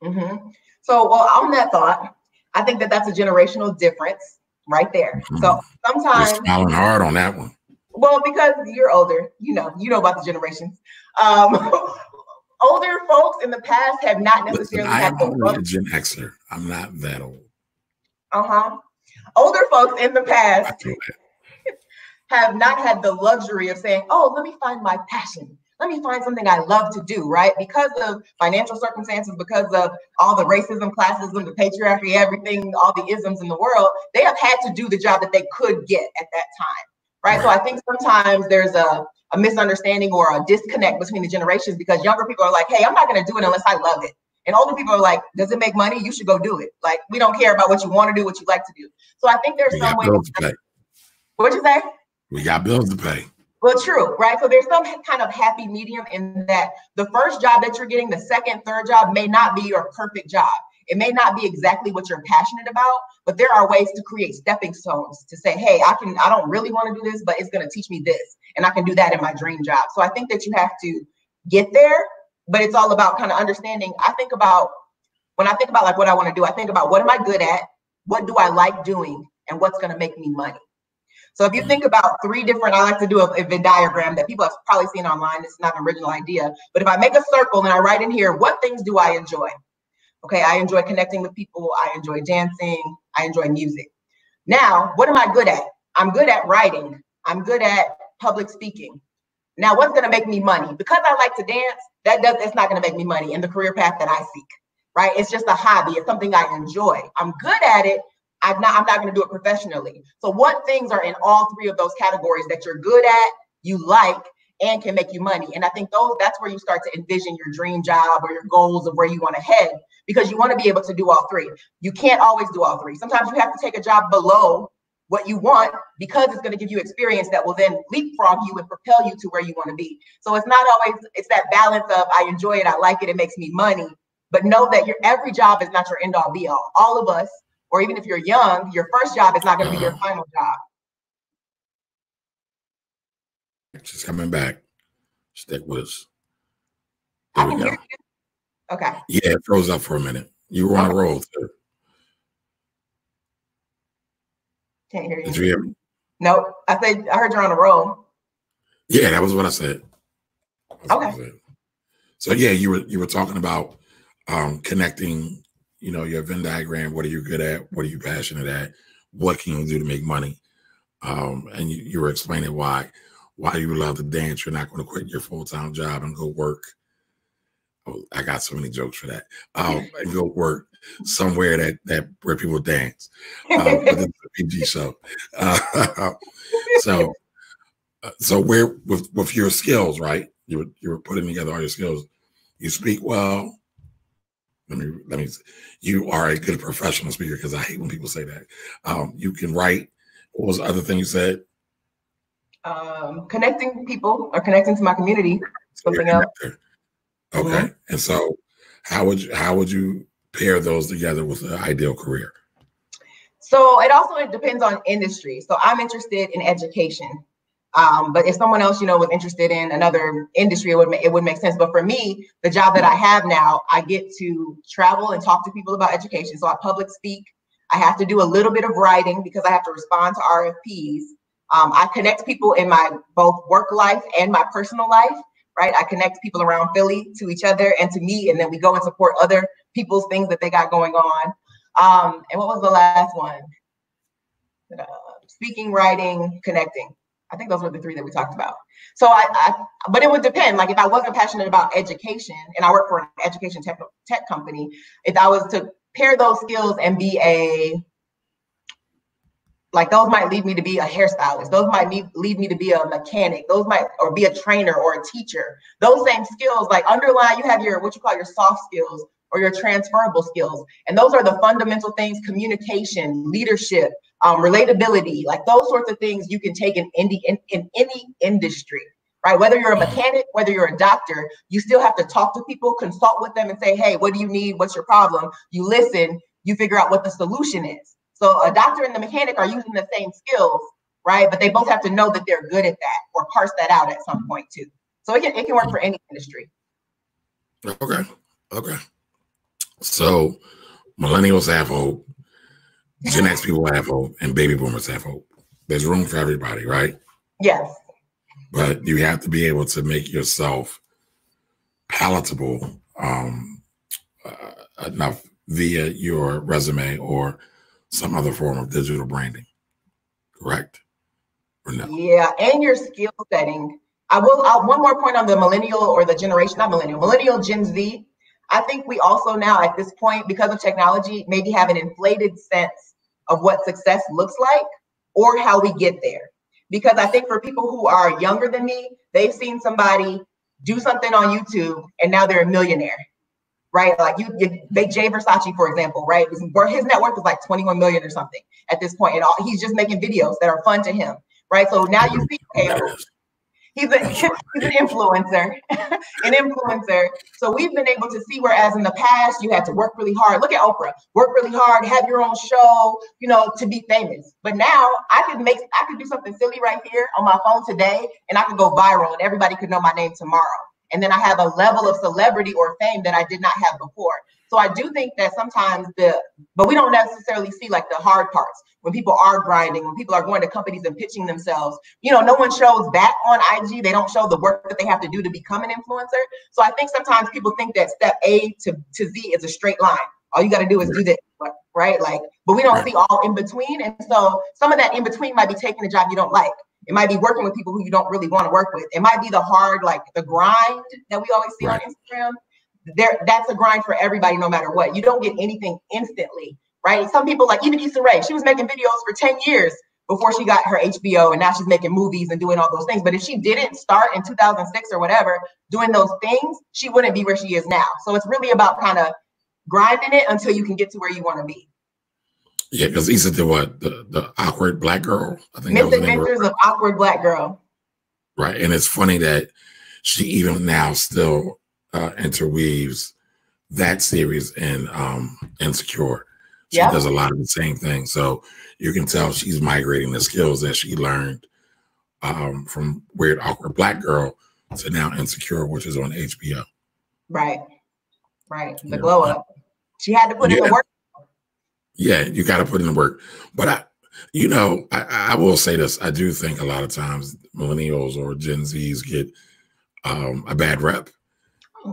Mm-hmm. So, well, on that thought, I think that that's a generational difference right there. Mm-hmm. So sometimes you're smiling hard on that one. Well, because you're older, you know, you know about the generations. Um, older folks in the past have not necessarily Listen, I am only a Gen Xer. I'm not that old. Uh huh. Older folks in the past have not had the luxury of saying, "Oh, let me find my passion. let me find something I love to do, right? Because of financial circumstances, because of all the racism, classism, the patriarchy, everything, all the isms in the world, they have had to do the job that they could get at that time, right? right. So I think sometimes there's a, a misunderstanding or a disconnect between the generations because younger people are like, hey, I'm not going to do it unless I love it. And older people are like, does it make money? You should go do it. Like, we don't care about what you want to do, what you like to do. So I think there's we some way. What'd you say? We got bills to pay. Well, true, right? So there's some kind of happy medium in that the first job that you're getting, the second, third job may not be your perfect job. It may not be exactly what you're passionate about, but there are ways to create stepping stones to say, hey, I can, I don't really want to do this, but it's going to teach me this. And I can do that in my dream job. So I think that you have to get there, but it's all about kind of understanding. I think about when I think about like what I want to do, I think about what am I good at? What do I like doing? And what's going to make me money? So if you mm. think about three different, I like to do a, a Venn diagram that people have probably seen online. It's not an original idea, but if I make a circle and I write in here, what things do I enjoy? Okay, I enjoy connecting with people. I enjoy dancing. I enjoy music. Now, what am I good at? I'm good at writing. I'm good at public speaking. Now, what's going to make me money? Because I like to dance, that does it's not going to make me money in the career path that I seek. Right? It's just a hobby. It's something I enjoy. I'm good at it, I'm not, I'm not going to do it professionally. So what things are in all three of those categories that you're good at, you like, and can make you money? And I think those that's where you start to envision your dream job or your goals of where you want to head because you want to be able to do all three. You can't always do all three. Sometimes you have to take a job below what you want because it's going to give you experience that will then leapfrog you and propel you to where you want to be. So it's not always it's that balance of I enjoy it, I like it, it makes me money, but know that your every job is not your end all be all. All of us or even if you're young, your first job is not going to be your final job. She's coming back. Stick with us. There I can we go. hear you. Okay. Yeah, it froze up for a minute. You were on a roll. Too. Can't hear you. Did you hear me? Nope. I said I heard you're on a roll. Yeah, that was what I said. Okay. I said. So yeah, you were you were talking about um, connecting you know, your Venn diagram. What are you good at? What are you passionate at? What can you do to make money? Um, and you, you were explaining why why you love to dance. You're not going to quit your full time job and go work. Oh, I got so many jokes for that. Um, go work somewhere that that where people dance. Uh, but it's a PG show. Uh, so, uh, so where with with your skills, right? You were you were putting together all your skills. You speak well let me let me you are a good professional speaker because I hate when people say that. Um, you can write. What was the other thing you said? Um, connecting people or connecting to my community. Something else. Okay. Mm-hmm. And so how would you how would you pair those together with an ideal career? So it also it depends on industry. So I'm interested in education. Um, but if someone else, you know, was interested in another industry, it would ma- it would make sense. But for me, the job that I have now, I get to travel and talk to people about education. So I public speak. I have to do a little bit of writing because I have to respond to RFPs. Um, I connect people in my both work life and my personal life. Right, I connect people around Philly to each other and to me, and then we go and support other people's things that they got going on. Um, and what was the last one? Uh, speaking, writing, connecting. I think those were the three that we talked about. So I, I, but it would depend. Like if I wasn't passionate about education and I work for an education tech, tech company, if I was to pair those skills and be a, like those might lead me to be a hairstylist. Those might lead, lead me to be a mechanic. Those might, or be a trainer or a teacher. Those same skills, like underlying you have your, what you call your soft skills or your transferable skills. And those are the fundamental things, communication, leadership, um, relatability, like those sorts of things you can take in, in, in, in any industry, right? Whether you're a mechanic, whether you're a doctor, you still have to talk to people, consult with them and say, hey, what do you need? What's your problem? You listen, you figure out what the solution is. So a doctor and the mechanic are using the same skills, right? But they both have to know that they're good at that or parse that out at some point too. So it can, it can work for any industry. Okay. Okay. So millennials have hope. Gen X people have hope and baby boomers have hope. There's room for everybody, right? Yes. But you have to be able to make yourself palatable um, uh, enough via your resume or some other form of digital branding. Correct? Or no? Yeah, and your skill setting. I will. I'll, one more point on the millennial or the generation, not millennial, millennial Gen Z. I think we also now at this point, because of technology, maybe have an inflated sense of what success looks like or how we get there. Because I think for people who are younger than me, they've seen somebody do something on YouTube and now they're a millionaire, right? Like you, you they Jay Versace, for example, right? His, his net worth is like 21 million or something at this point, and all, he's just making videos that are fun to him, right? So now you see, okay, He's a he's an influencer, an influencer. So we've been able to see whereas in the past you had to work really hard. Look at Oprah, work really hard, have your own show, you know, to be famous. But now I could make I could do something silly right here on my phone today, and I could go viral, and everybody could know my name tomorrow. And then I have a level of celebrity or fame that I did not have before. So I do think that sometimes the, but we don't necessarily see like the hard parts when people are grinding, when people are going to companies and pitching themselves. You know, no one shows that on IG. They don't show the work that they have to do to become an influencer. So I think sometimes people think that step A to, to Z is a straight line. All you got to do is do this, right? Like, but we don't right. see all in between. And so some of that in between might be taking a job you don't like. It might be working with people who you don't really want to work with. It might be the hard, like the grind that we always see right. on Instagram. There that's a grind for everybody no matter what. You don't get anything instantly right? Some people like even Issa Rae she was making videos for 10 years before she got her HBO and now she's making movies and doing all those things. But if she didn't start in 2006 or whatever doing those things she wouldn't be where she is now. So it's really about kind of grinding it until you can get to where you want to be yeah because Issa did what the, the awkward black girl I think Misadventures of awkward black girl right and it's funny that she even now still uh, interweaves that series and um, Insecure. She yep. does a lot of the same thing. So you can tell she's migrating the skills that she learned um, from Weird Awkward Black Girl to now Insecure, which is on HBO. Right. Right. The glow up. She had to put yeah. in the work. Yeah, you got to put in the work. But I, you know, I, I, will say this. I do think a lot of times millennials or Gen Zs get um, a bad rep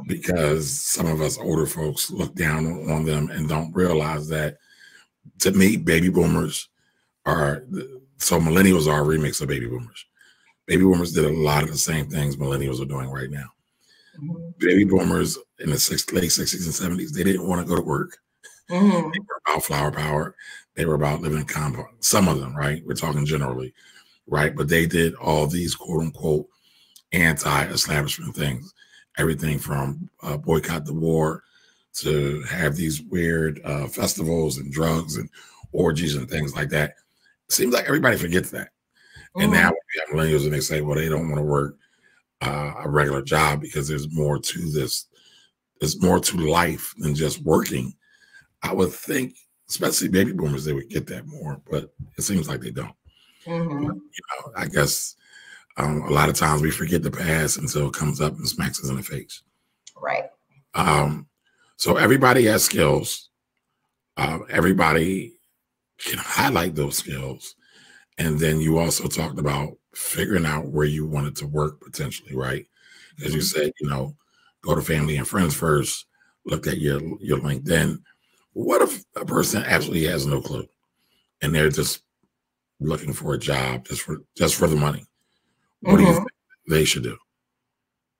because some of us older folks look down on them and don't realize that to me, baby boomers are so millennials are a remix of baby boomers. Baby boomers did a lot of the same things millennials are doing right now. Mm-hmm. Baby boomers in the six, late 60s and 70s, they didn't want to go to work. Mm-hmm. They were about flower power. They were about living in compound. Some of them, right? We're talking generally, right? But they did all these quote unquote anti-establishment things everything from uh, boycott the war to have these weird uh, festivals and drugs and orgies and things like that. It seems like everybody forgets that. Mm. And now we have millennials and they say, well, they don't want to work uh, a regular job because there's more to this. There's more to life than just working. I would think, especially baby boomers, they would get that more, but it seems like they don't. Mm-hmm. But, you know, I guess um, a lot of times we forget the past until it comes up and smacks us in the face. Right. Um, so everybody has skills. Uh, everybody can highlight those skills. And then you also talked about figuring out where you wanted to work potentially, right? As you mm-hmm. said, you know, go to family and friends first, look at your your LinkedIn. What if a person absolutely has no clue and they're just looking for a job just for just for the money? What mm-hmm. do you mm-hmm. think they should do?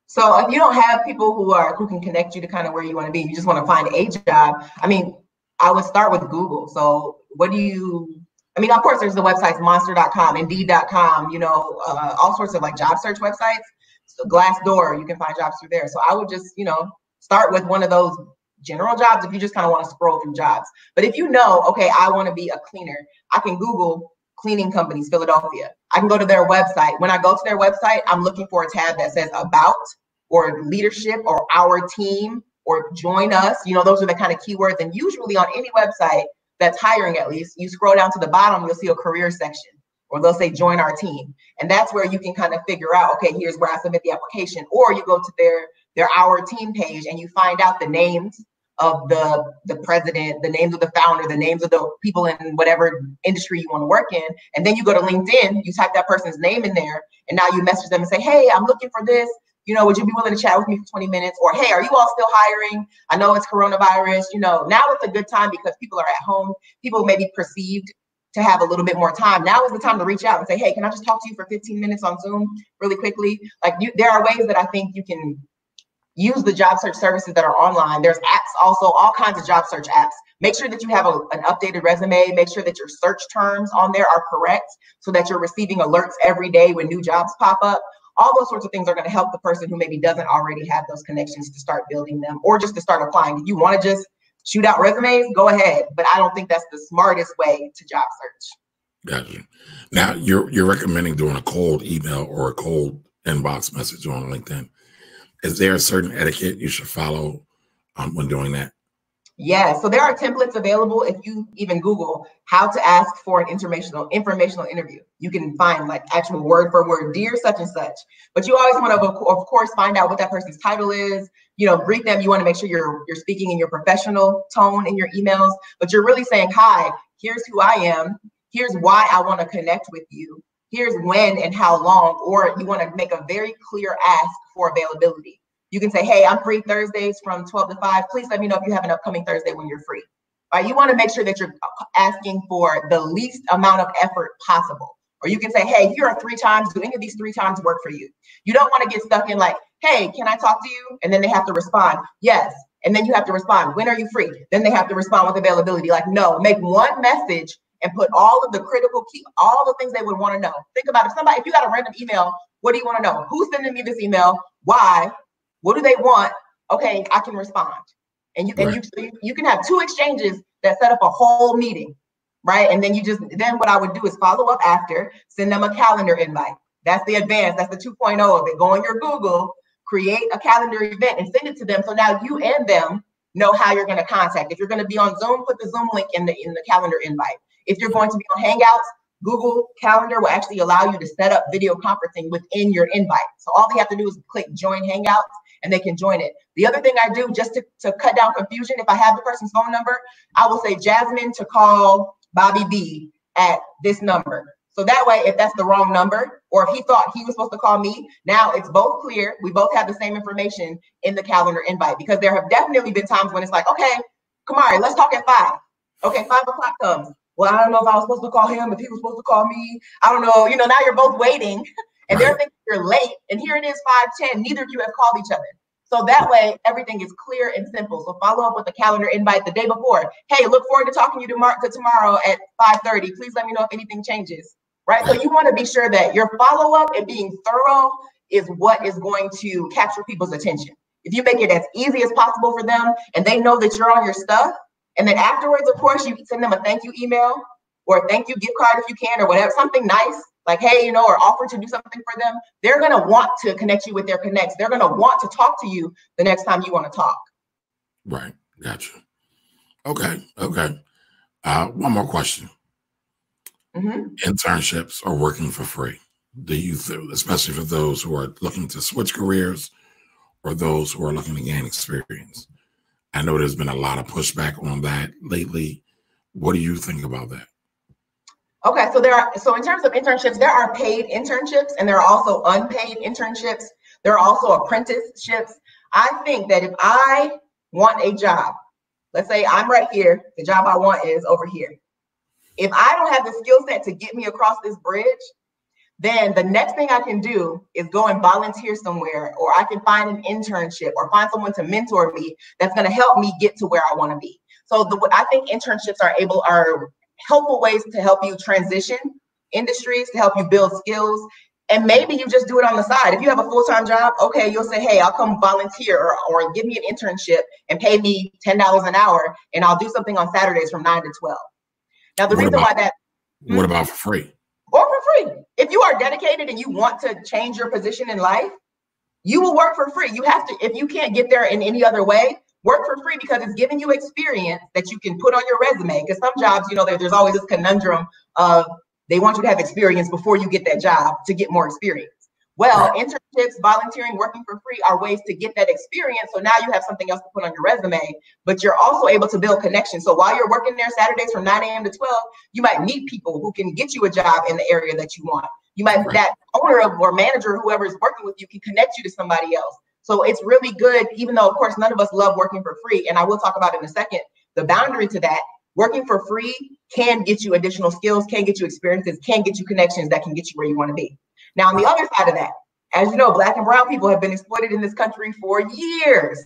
So if you don't have people who are who can connect you to kind of where you want to be, you just want to find a job. I mean, I would start with Google. So what do you? I mean, of course, there's the websites Monster.com, Indeed.com. You know, uh, all sorts of like job search websites. So Glassdoor, you can find jobs through there. So I would just you know start with one of those general jobs if you just kind of want to scroll through jobs. But if you know, okay, I want to be a cleaner, I can Google cleaning companies, Philadelphia. I can go to their website. When I go to their website, I'm looking for a tab that says about or leadership or our team or join us. You know, those are the kind of keywords. And usually on any website that's hiring, at least, you scroll down to the bottom, you'll see a career section or they'll say join our team. And that's where you can kind of figure out, okay, here's where I submit the application. Or you go to their their our team page and you find out the names of the the president, the names of the founder, the names of the people in whatever industry you want to work in, and then you go to LinkedIn, you type that person's name in there, and now you message them and say, "Hey, I'm looking for this. You know, would you be willing to chat with me for 20 minutes?" Or, "Hey, are you all still hiring? I know it's coronavirus. You know, now it's a good time because people are at home. People may be perceived to have a little bit more time. Now is the time to reach out and say, hey, can I just talk to you for 15 minutes on Zoom really quickly? Like you, there are ways that I think you can use the job search services that are online. There's apps also, all kinds of job search apps. Make sure that you have a, an updated resume. Make sure that your search terms on there are correct so that you're receiving alerts every day when new jobs pop up. All those sorts of things are going to help the person who maybe doesn't already have those connections to start building them or just to start applying. If you want to just shoot out resumes, go ahead. But I don't think that's the smartest way to job search. Gotcha. Now you're you're recommending doing a cold email or a cold inbox message on LinkedIn. Is there a certain etiquette you should follow um, when doing that? Yeah, so there are templates available if you even Google how to ask for an informational informational interview. You can find like actual word for word, dear such and such. But you always want to, of course, find out what that person's title is. You know, greet them. You want to make sure you're you're speaking in your professional tone in your emails, but you're really saying, "Hi, here's who I am. Here's why I want to connect with you. Here's when and how long." Or you want to make a very clear ask for availability you can say, hey, I'm free Thursdays from 12 to 5. Please let me know if you have an upcoming Thursday when you're free. Right? You want to make sure that you're asking for the least amount of effort possible. Or you can say, hey, here are three times. Do any of these three times work for you? You don't want to get stuck in like, hey, can I talk to you? And then they have to respond, yes. And then you have to respond, when are you free? Then they have to respond with availability. Like, no, make one message and put all of the critical key, all the things they would want to know. Think about if somebody, if you got a random email, what do you want to know? Who's sending me this email? Why? What do they want? Okay, I can respond. And you right. and you you can have two exchanges that set up a whole meeting, right? And then you just then what I would do is follow up after, send them a calendar invite. That's the advance. That's the 2.0 of it. Go on your Google, create a calendar event, and send it to them. So now you and them know how you're going to contact. If you're going to be on Zoom, put the Zoom link in the in the calendar invite. If you're going to be on Hangouts, Google Calendar will actually allow you to set up video conferencing within your invite. So all they have to do is click join Hangouts and they can join it. The other thing I do just to, to cut down confusion, if I have the person's phone number, I will say Jasmine to call Bobby B at this number. So that way, if that's the wrong number, or if he thought he was supposed to call me, now it's both clear. We both have the same information in the calendar invite because there have definitely been times when it's like, okay, Kamari, let's talk at five. Okay, five o'clock comes. Well, I don't know if I was supposed to call him, if he was supposed to call me. I don't know. You know, now you're both waiting. and they're thinking you're late, and here it is 5:10. Neither of you have called each other. So that way, everything is clear and simple. So follow up with a calendar invite the day before. Hey, look forward to talking to you tomorrow, to tomorrow at 5:30. Please let me know if anything changes. Right. So you want to be sure that your follow up and being thorough is what is going to capture people's attention. If you make it as easy as possible for them, and they know that you're on your stuff, and then afterwards, of course, you can send them a thank you email or a thank you gift card if you can, or whatever, something nice like, hey, you know, or offer to do something for them, they're going to want to connect you with their connects. They're going to want to talk to you the next time you want to talk. Right. Gotcha. Okay. Okay. Uh, one more question. Mm-hmm. Internships are working for free. Do youth, especially for those who are looking to switch careers or those who are looking to gain experience? I know there's been a lot of pushback on that lately. What do you think about that? Okay, so there are so in terms of internships, there are paid internships and there are also unpaid internships. There are also apprenticeships. I think that if I want a job, let's say I'm right here, the job I want is over here. If I don't have the skill set to get me across this bridge, then the next thing I can do is go and volunteer somewhere, or I can find an internship or find someone to mentor me that's going to help me get to where I want to be. So the I think internships are able are helpful ways to help you transition industries, to help you build skills. And maybe you just do it on the side. If you have a full time job, okay, you'll say, hey, I'll come volunteer or, or give me an internship and pay me $10 an hour, and I'll do something on Saturdays from 9 to 12. Now, the what reason about, why that. What hmm? about free? Or for free. If you are dedicated and you want to change your position in life, you will work for free. You have to, if you can't get there in any other way, work for free because it's giving you experience that you can put on your resume. Because some jobs, you know, there, there's always this conundrum of they want you to have experience before you get that job to get more experience. Well, internships, volunteering, working for free are ways to get that experience. So now you have something else to put on your resume, but you're also able to build connections. So while you're working there Saturdays from 9 a.m. to 12, you might meet people who can get you a job in the area that you want. You might, right. that owner of, or manager, whoever is working with you, can connect you to somebody else so it's really good, even though, of course, none of us love working for free. And I will talk about in a second the boundary to that. Working for free can get you additional skills, can get you experiences, can get you connections that can get you where you want to be. Now, on the other side of that, as you know, Black and Brown people have been exploited in this country for years.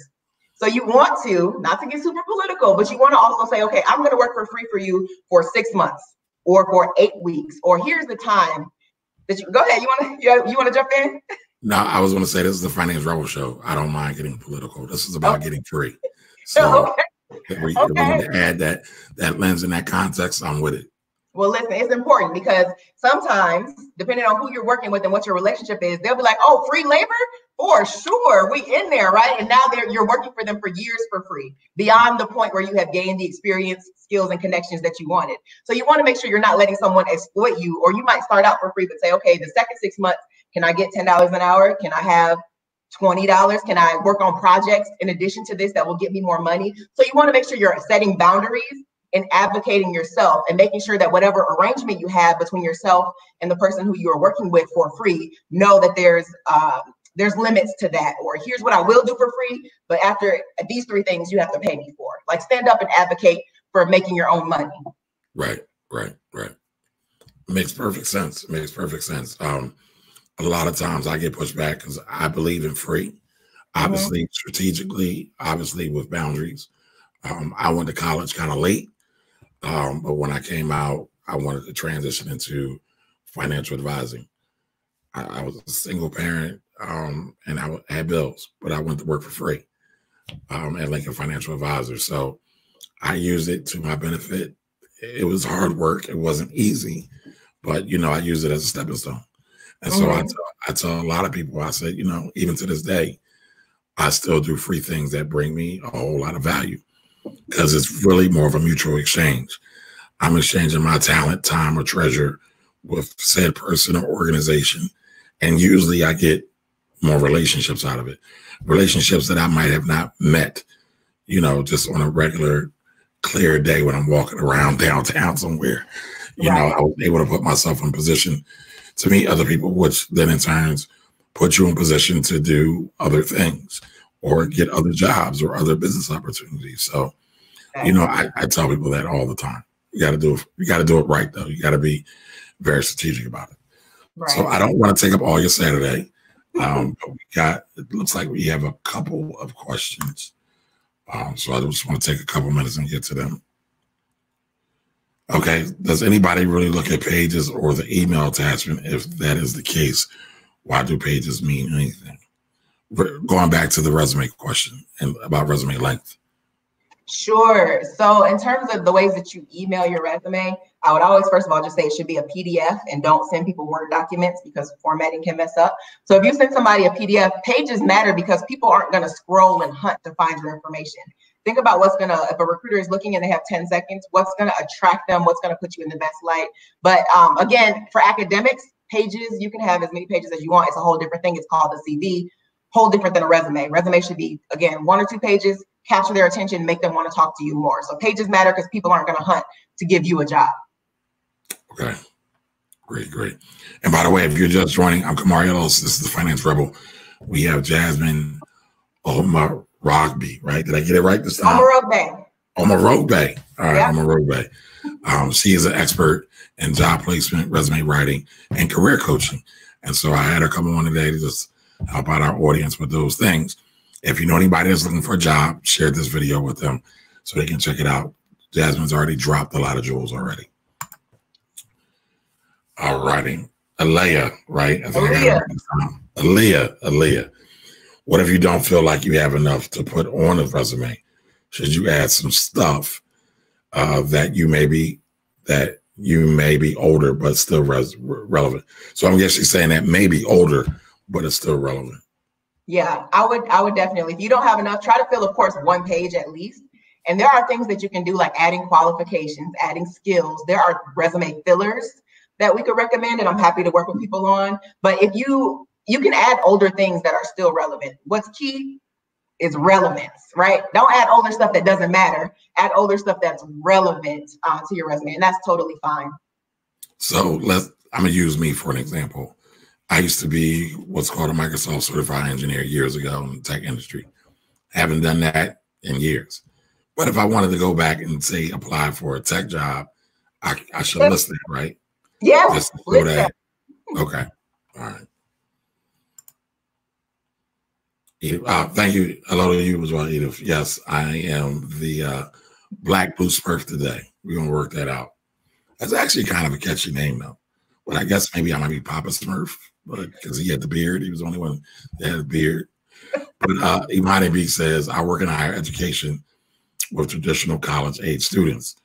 So you want to, not to get super political, but you want to also say, okay, I'm going to work for free for you for six months or for eight weeks, or here's the time that you go ahead. You want to you, you want to jump in? No, I was going to say this is the Finance Rebel show. I don't mind getting political. This is about okay. getting free. So okay. we, okay. we to add that that lens in that context, I'm with it. Well, listen, it's important because sometimes, depending on who you're working with and what your relationship is, they'll be like, "Oh, free labor for sure, we in there, right?" And now they're you're working for them for years for free, beyond the point where you have gained the experience, skills, and connections that you wanted. So you want to make sure you're not letting someone exploit you, or you might start out for free, but say, "Okay, the second six months, can I get ten dollars an hour? Can I have $20? Can I work on projects in addition to this that will get me more money? So you want to make sure you're setting boundaries and advocating yourself and making sure that whatever arrangement you have between yourself and the person who you are working with for free, know that there's uh, there's limits to that. Or here's what I will do for free, but after these three things, you have to pay me for. Like stand up and advocate for making your own money. Right, right, right. Makes perfect sense. Makes perfect sense. Um, a lot of times I get pushed back because I believe in free, mm-hmm. obviously mm-hmm. strategically, obviously with boundaries. Um, I went to college kind of late, um, but when I came out, I wanted to transition into financial advising. I, I was a single parent um, and I had bills, but I went to work for free um, at Lincoln Financial Advisor. So I used it to my benefit. It was hard work. It wasn't easy, but you know, I used it as a stepping stone. And so I, mm-hmm. tell, I tell a lot of people, I said, you know, even to this day, I still do free things that bring me a whole lot of value because it's really more of a mutual exchange. I'm exchanging my talent, time, or treasure with said person or organization. And usually I get more relationships out of it. Relationships that I might have not met, you know, just on a regular clear day when I'm walking around downtown somewhere. You right. know, I was able to put myself in position to meet other people, which then in turns put you in position to do other things or get other jobs or other business opportunities. So, you know, I, I tell people that all the time. You got to do it. You got to do it right, though. You got to be very strategic about it. Right. So I don't want to take up all your Saturday. Um, but we got. It looks like we have a couple of questions. Um, so I just want to take a couple minutes and get to them. Okay. Does anybody really look at pages or the email attachment? If that is the case, why do pages mean anything? Going back to the resume question and about resume length. Sure. So, in terms of the ways that you email your resume, I would always, first of all, just say it should be a PDF and don't send people Word documents because formatting can mess up. So, if you send somebody a PDF, pages matter because people aren't going to scroll and hunt to find your information. Think about what's going to, if a recruiter is looking and they have 10 seconds, what's going to attract them, what's going to put you in the best light. But um, again, for academics, pages, you can have as many pages as you want. It's a whole different thing. It's called a CV whole different than a resume. Resume should be, again, one or two pages, capture their attention, make them want to talk to you more. So pages matter because people aren't going to hunt to give you a job. Okay. Great, great. And by the way, if you're just joining, I'm Kamari Ellis. This is the Finance Rebel. We have Jasmine Omar Rogby, right? Did I get it right this time? Omar Omar Rogbe. All right, yeah. Omar Rogbe. Um, she is an expert in job placement, resume writing, and career coaching. And so I had her come on today to just help out our audience with those things. If you know anybody that's looking for a job, share this video with them so they can check it out. Jasmine's already dropped a lot of jewels already. All righty. Alea, right? I think Alea. I Alea, Alea. What if you don't feel like you have enough to put on a resume? Should you add some stuff uh, that you may be that you may be older but still res- relevant? So I'm guessing saying that maybe older but it's still relevant. Yeah, I would I would definitely. If you don't have enough, try to fill, of course, one page at least. And there are things that you can do like adding qualifications, adding skills. There are resume fillers that we could recommend, and I'm happy to work with people on. But if you you can add older things that are still relevant. What's key is relevance, right? Don't add older stuff that doesn't matter. Add older stuff that's relevant uh, to your resume, and that's totally fine. So let's. I'm gonna use me for an example. I used to be what's called a Microsoft certified engineer years ago in the tech industry. Haven't done that in years. But if I wanted to go back and say apply for a tech job, I, I should list it, right? Yes. that. Okay. All right. Uh, thank you. Hello to you as well, Edith. Yes, I am the uh, Black Blue Smurf today. We're gonna work that out. That's actually kind of a catchy name, though. But I guess maybe I might be Papa Smurf, but because he had the beard, he was the only one that had a beard. But uh, Imani B says, I work in higher education with traditional college age students.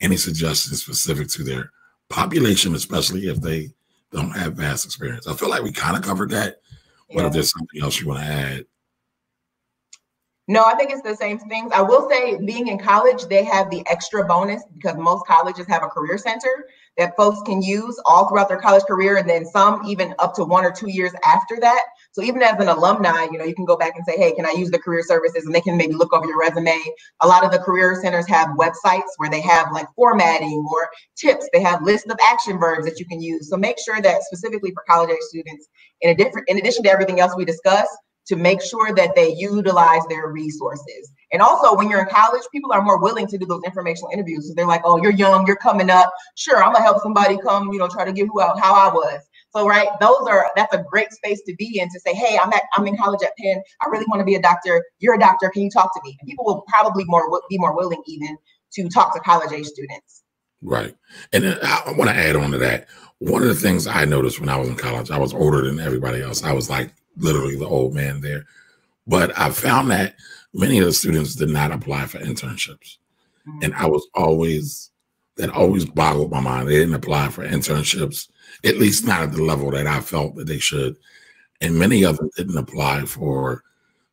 Any suggestions specific to their population, especially if they don't have vast experience? I feel like we kind of covered that. But yeah. if there's something else you want to add, no, I think it's the same things. I will say, being in college, they have the extra bonus because most colleges have a career center that folks can use all throughout their college career, and then some even up to one or two years after that. So even as an alumni, you know, you can go back and say, "Hey, can I use the career services?" And they can maybe look over your resume. A lot of the career centers have websites where they have like formatting or tips. They have lists of action verbs that you can use. So make sure that specifically for college age students, in a different, in addition to everything else we discussed to make sure that they utilize their resources. And also, when you're in college, people are more willing to do those informational interviews. So they're like, "Oh, you're young, you're coming up. Sure, I'm gonna help somebody come, you know, try to get who out how I was." So, right, those are that's a great space to be in to say, "Hey, I'm at I'm in college at Penn. I really want to be a doctor. You're a doctor. Can you talk to me?" And people will probably more be more willing even to talk to college age students. Right, and I want to add on to that. One of the things I noticed when I was in college, I was older than everybody else. I was like literally the old man there. But I found that many of the students did not apply for internships. Mm-hmm. And I was always, that always boggled my mind. They didn't apply for internships, at least not at the level that I felt that they should. And many of them didn't apply for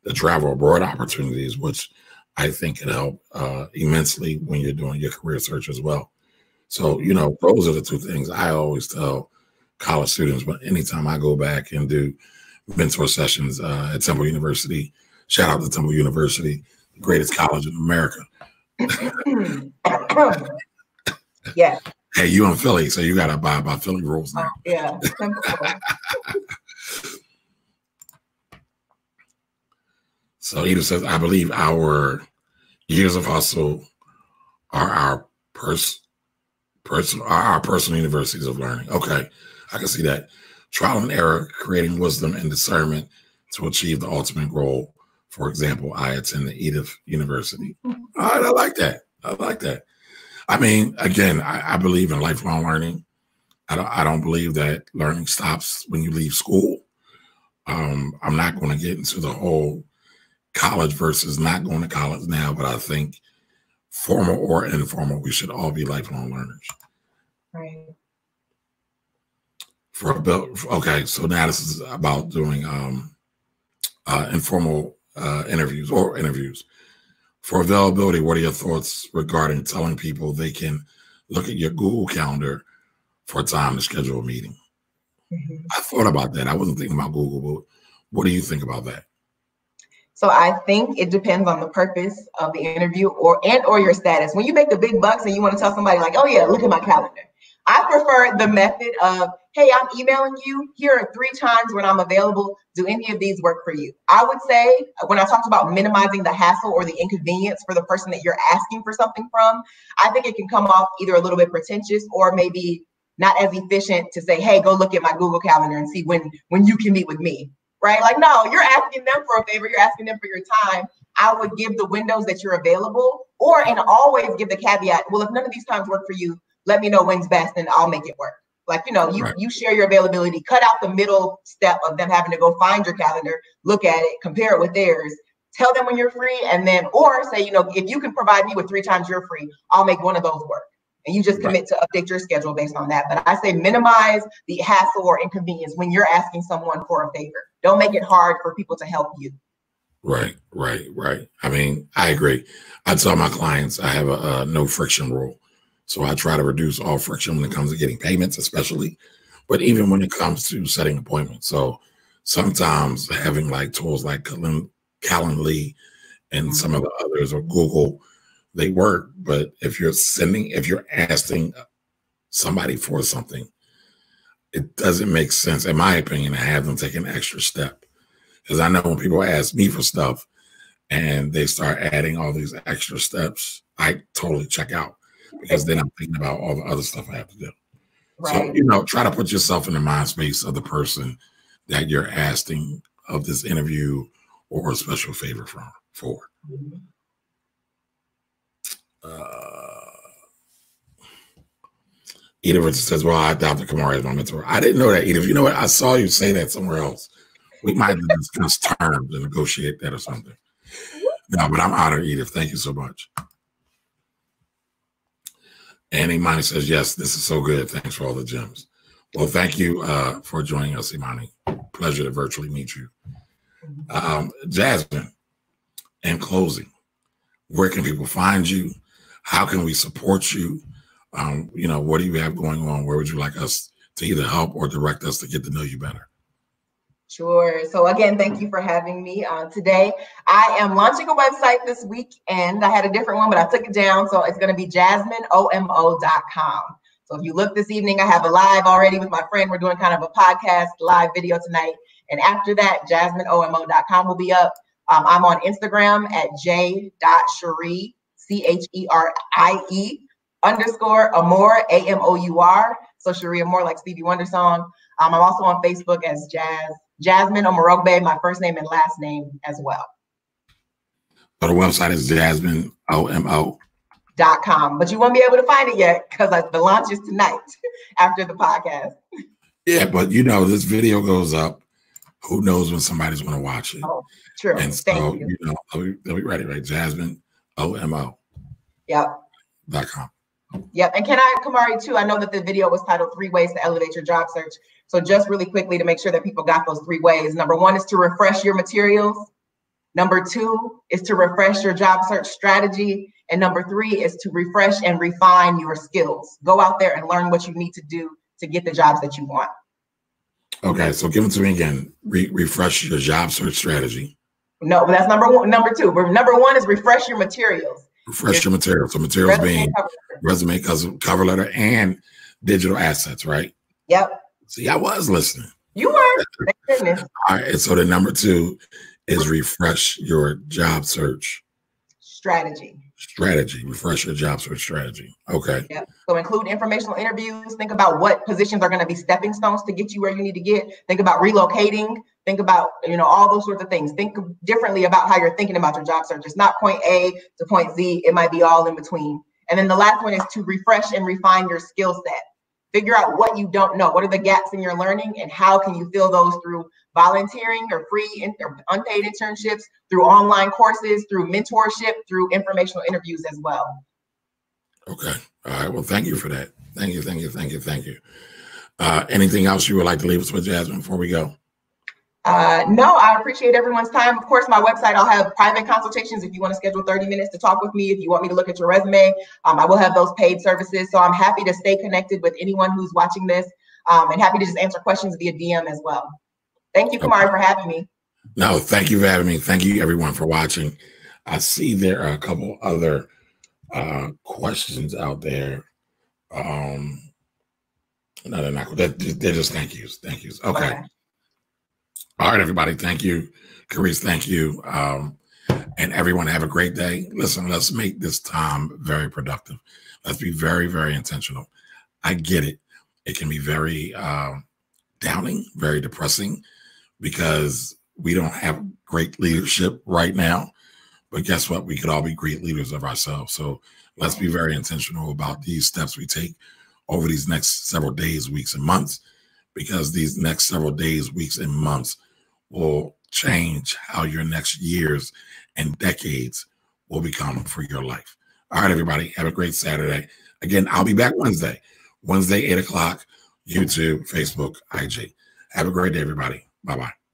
the travel abroad opportunities, which I think can help uh, immensely when you're doing your career search as well. So, you know, those are the two things I always tell college students. But anytime I go back and do mentor sessions uh, at Temple University. Shout out to Temple University, the greatest college in America. yeah. Hey, you in Philly, so you got to abide by Philly rules now. Uh, yeah. so Edith says, I believe our years of hustle are our pers- personal, are our personal universities of learning. Okay, I can see that trial and error, creating wisdom and discernment to achieve the ultimate goal. For example, I attend the Edith University. Mm-hmm. I like that. I like that. I mean, again, I, I believe in lifelong learning. I don't, I don't believe that learning stops when you leave school. Um, I'm not going to get into the whole college versus not going to college now, but I think formal or informal, we should all be lifelong learners. Right for a bill. okay so now this is about doing um uh informal uh interviews or interviews for availability what are your thoughts regarding telling people they can look at your google calendar for a time to schedule a meeting mm-hmm. i thought about that i wasn't thinking about google but what do you think about that so I think it depends on the purpose of the interview or and or your status. When you make the big bucks and you want to tell somebody like, "Oh yeah, look at my calendar," I prefer the method of, hey, I'm emailing you. Here are three times when I'm available. Do any of these work for you? I would say uh, when I talked about minimizing the hassle or the inconvenience for the person that you're asking for something from, I think it can come off either a little bit pretentious or maybe not as efficient to say, hey, go look at my Google Calendar and see when when you can meet with me. Right? Like, no, you're asking them for a favor, you're asking them for your time. I would give the windows that you're available, or and always give the caveat, well, if none of these times work for you, let me know when's best and I'll make it work. Like, you know, you, right. you share your availability, cut out the middle step of them having to go find your calendar, look at it, compare it with theirs, tell them when you're free, and then, or say, you know, if you can provide me with three times you're free, I'll make one of those work. And you just commit right. to update your schedule based on that. But I say minimize the hassle or inconvenience when you're asking someone for a favor. Don't make it hard for people to help you. Right, right, right. I mean, I agree. I tell my clients I have a, a no friction rule. So I try to reduce all friction when it comes to getting payments, especially, but even when it comes to setting appointments. So sometimes having like tools like Calendly and some of the mm-hmm. others or Google, they work. But if you're sending, if you're asking somebody for something, it doesn't make sense, in my opinion, to have them take an extra step. Because I know when people ask me for stuff, and they start adding all these extra steps, I totally check out because then I'm thinking about all the other stuff I have to do. Right. So, you know, try to put yourself in the mind space of the person that you're asking of this interview or a special favor from for. Mm-hmm. Uh, Edith says, Well, I adopted Kamari as my mentor. I didn't know that, Edith. You know what? I saw you say that somewhere else. We might discuss terms and negotiate that or something. No, but I'm honored, Edith. Thank you so much. And Imani says, Yes, this is so good. Thanks for all the gems. Well, thank you uh, for joining us, Imani. Pleasure to virtually meet you. Um, Jasmine, in closing, where can people find you? How can we support you? Um, you know, what do you have going on? Where would you like us to either help or direct us to get to know you better? Sure. So again, thank you for having me uh, today. I am launching a website this week, and I had a different one, but I took it down. So it's going to be jasmineomo.com. So if you look this evening, I have a live already with my friend. We're doing kind of a podcast live video tonight. And after that, jasmineomo.com will be up. Um, I'm on Instagram at j.cherie, C H E R I E underscore Amour, A M O U R. So Cherie Amour, like Stevie Wonder song. Um, I'm also on Facebook as Jazz Jasmine Omorogbe, my first name and last name as well. So the website is Jasmine O M O. Dot com, but you won't be able to find it yet because the launch is tonight after the podcast. Yeah, but you know, this video goes up. Who knows when somebody's going to watch it? Oh, true. And so, you. you know, oh, they'll be, they'll be ready, right? Jasmine O M O. Yep. Dot com. Yep. And can I, Kamari, too? I know that the video was titled Three Ways to Elevate Your Job Search. So, just really quickly to make sure that people got those three ways. Number one is to refresh your materials. Number two is to refresh your job search strategy. And number three is to refresh and refine your skills. Go out there and learn what you need to do to get the jobs that you want. Okay, so give it to me again. Re- refresh your job search strategy. No, but that's number one. Number two. Number one is refresh your materials. Refresh your materials. So materials resume being cover resume, cover letter, and digital assets, right? Yep. See, I was listening. You were. All right. And so the number two is refresh your job search strategy. Strategy. Refresh your job search strategy. Okay. Yep. So include informational interviews. Think about what positions are going to be stepping stones to get you where you need to get. Think about relocating. Think about, you know, all those sorts of things. Think differently about how you're thinking about your job search. It's not point A to point Z. It might be all in between. And then the last one is to refresh and refine your skill set. Figure out what you don't know. What are the gaps in your learning, and how can you fill those through volunteering or free or unpaid internships, through online courses, through mentorship, through informational interviews as well. Okay. All right. Well, thank you for that. Thank you. Thank you. Thank you. Thank you. Uh, anything else you would like to leave us with, Jasmine, before we go? Uh, no, I appreciate everyone's time. Of course, my website, I'll have private consultations if you want to schedule 30 minutes to talk with me, if you want me to look at your resume. Um, I will have those paid services. So I'm happy to stay connected with anyone who's watching this um, and happy to just answer questions via DM as well. Thank you, Kamari, for having me. No, thank you for having me. Thank you, everyone, for watching. I see there are a couple other uh, questions out there. Um, no, they're not. They're, they're just thank yous. Thank yous. Okay. okay. All right, everybody. Thank you. Carice, thank you. Um, and everyone have a great day. Listen, let's make this time very productive. Let's be very, very intentional. I get it. It can be very uh, downing, very depressing because we don't have great leadership right now. But guess what? We could all be great leaders of ourselves. So let's be very intentional about these steps we take over these next several days, weeks, and months, because these next several days, weeks, and months will change how your next years and decades will become for your life. All right, everybody, have a great Saturday. Again, I'll be back Wednesday, Wednesday, 8 o'clock, YouTube, Facebook, IG. Have a great day, everybody. Bye bye.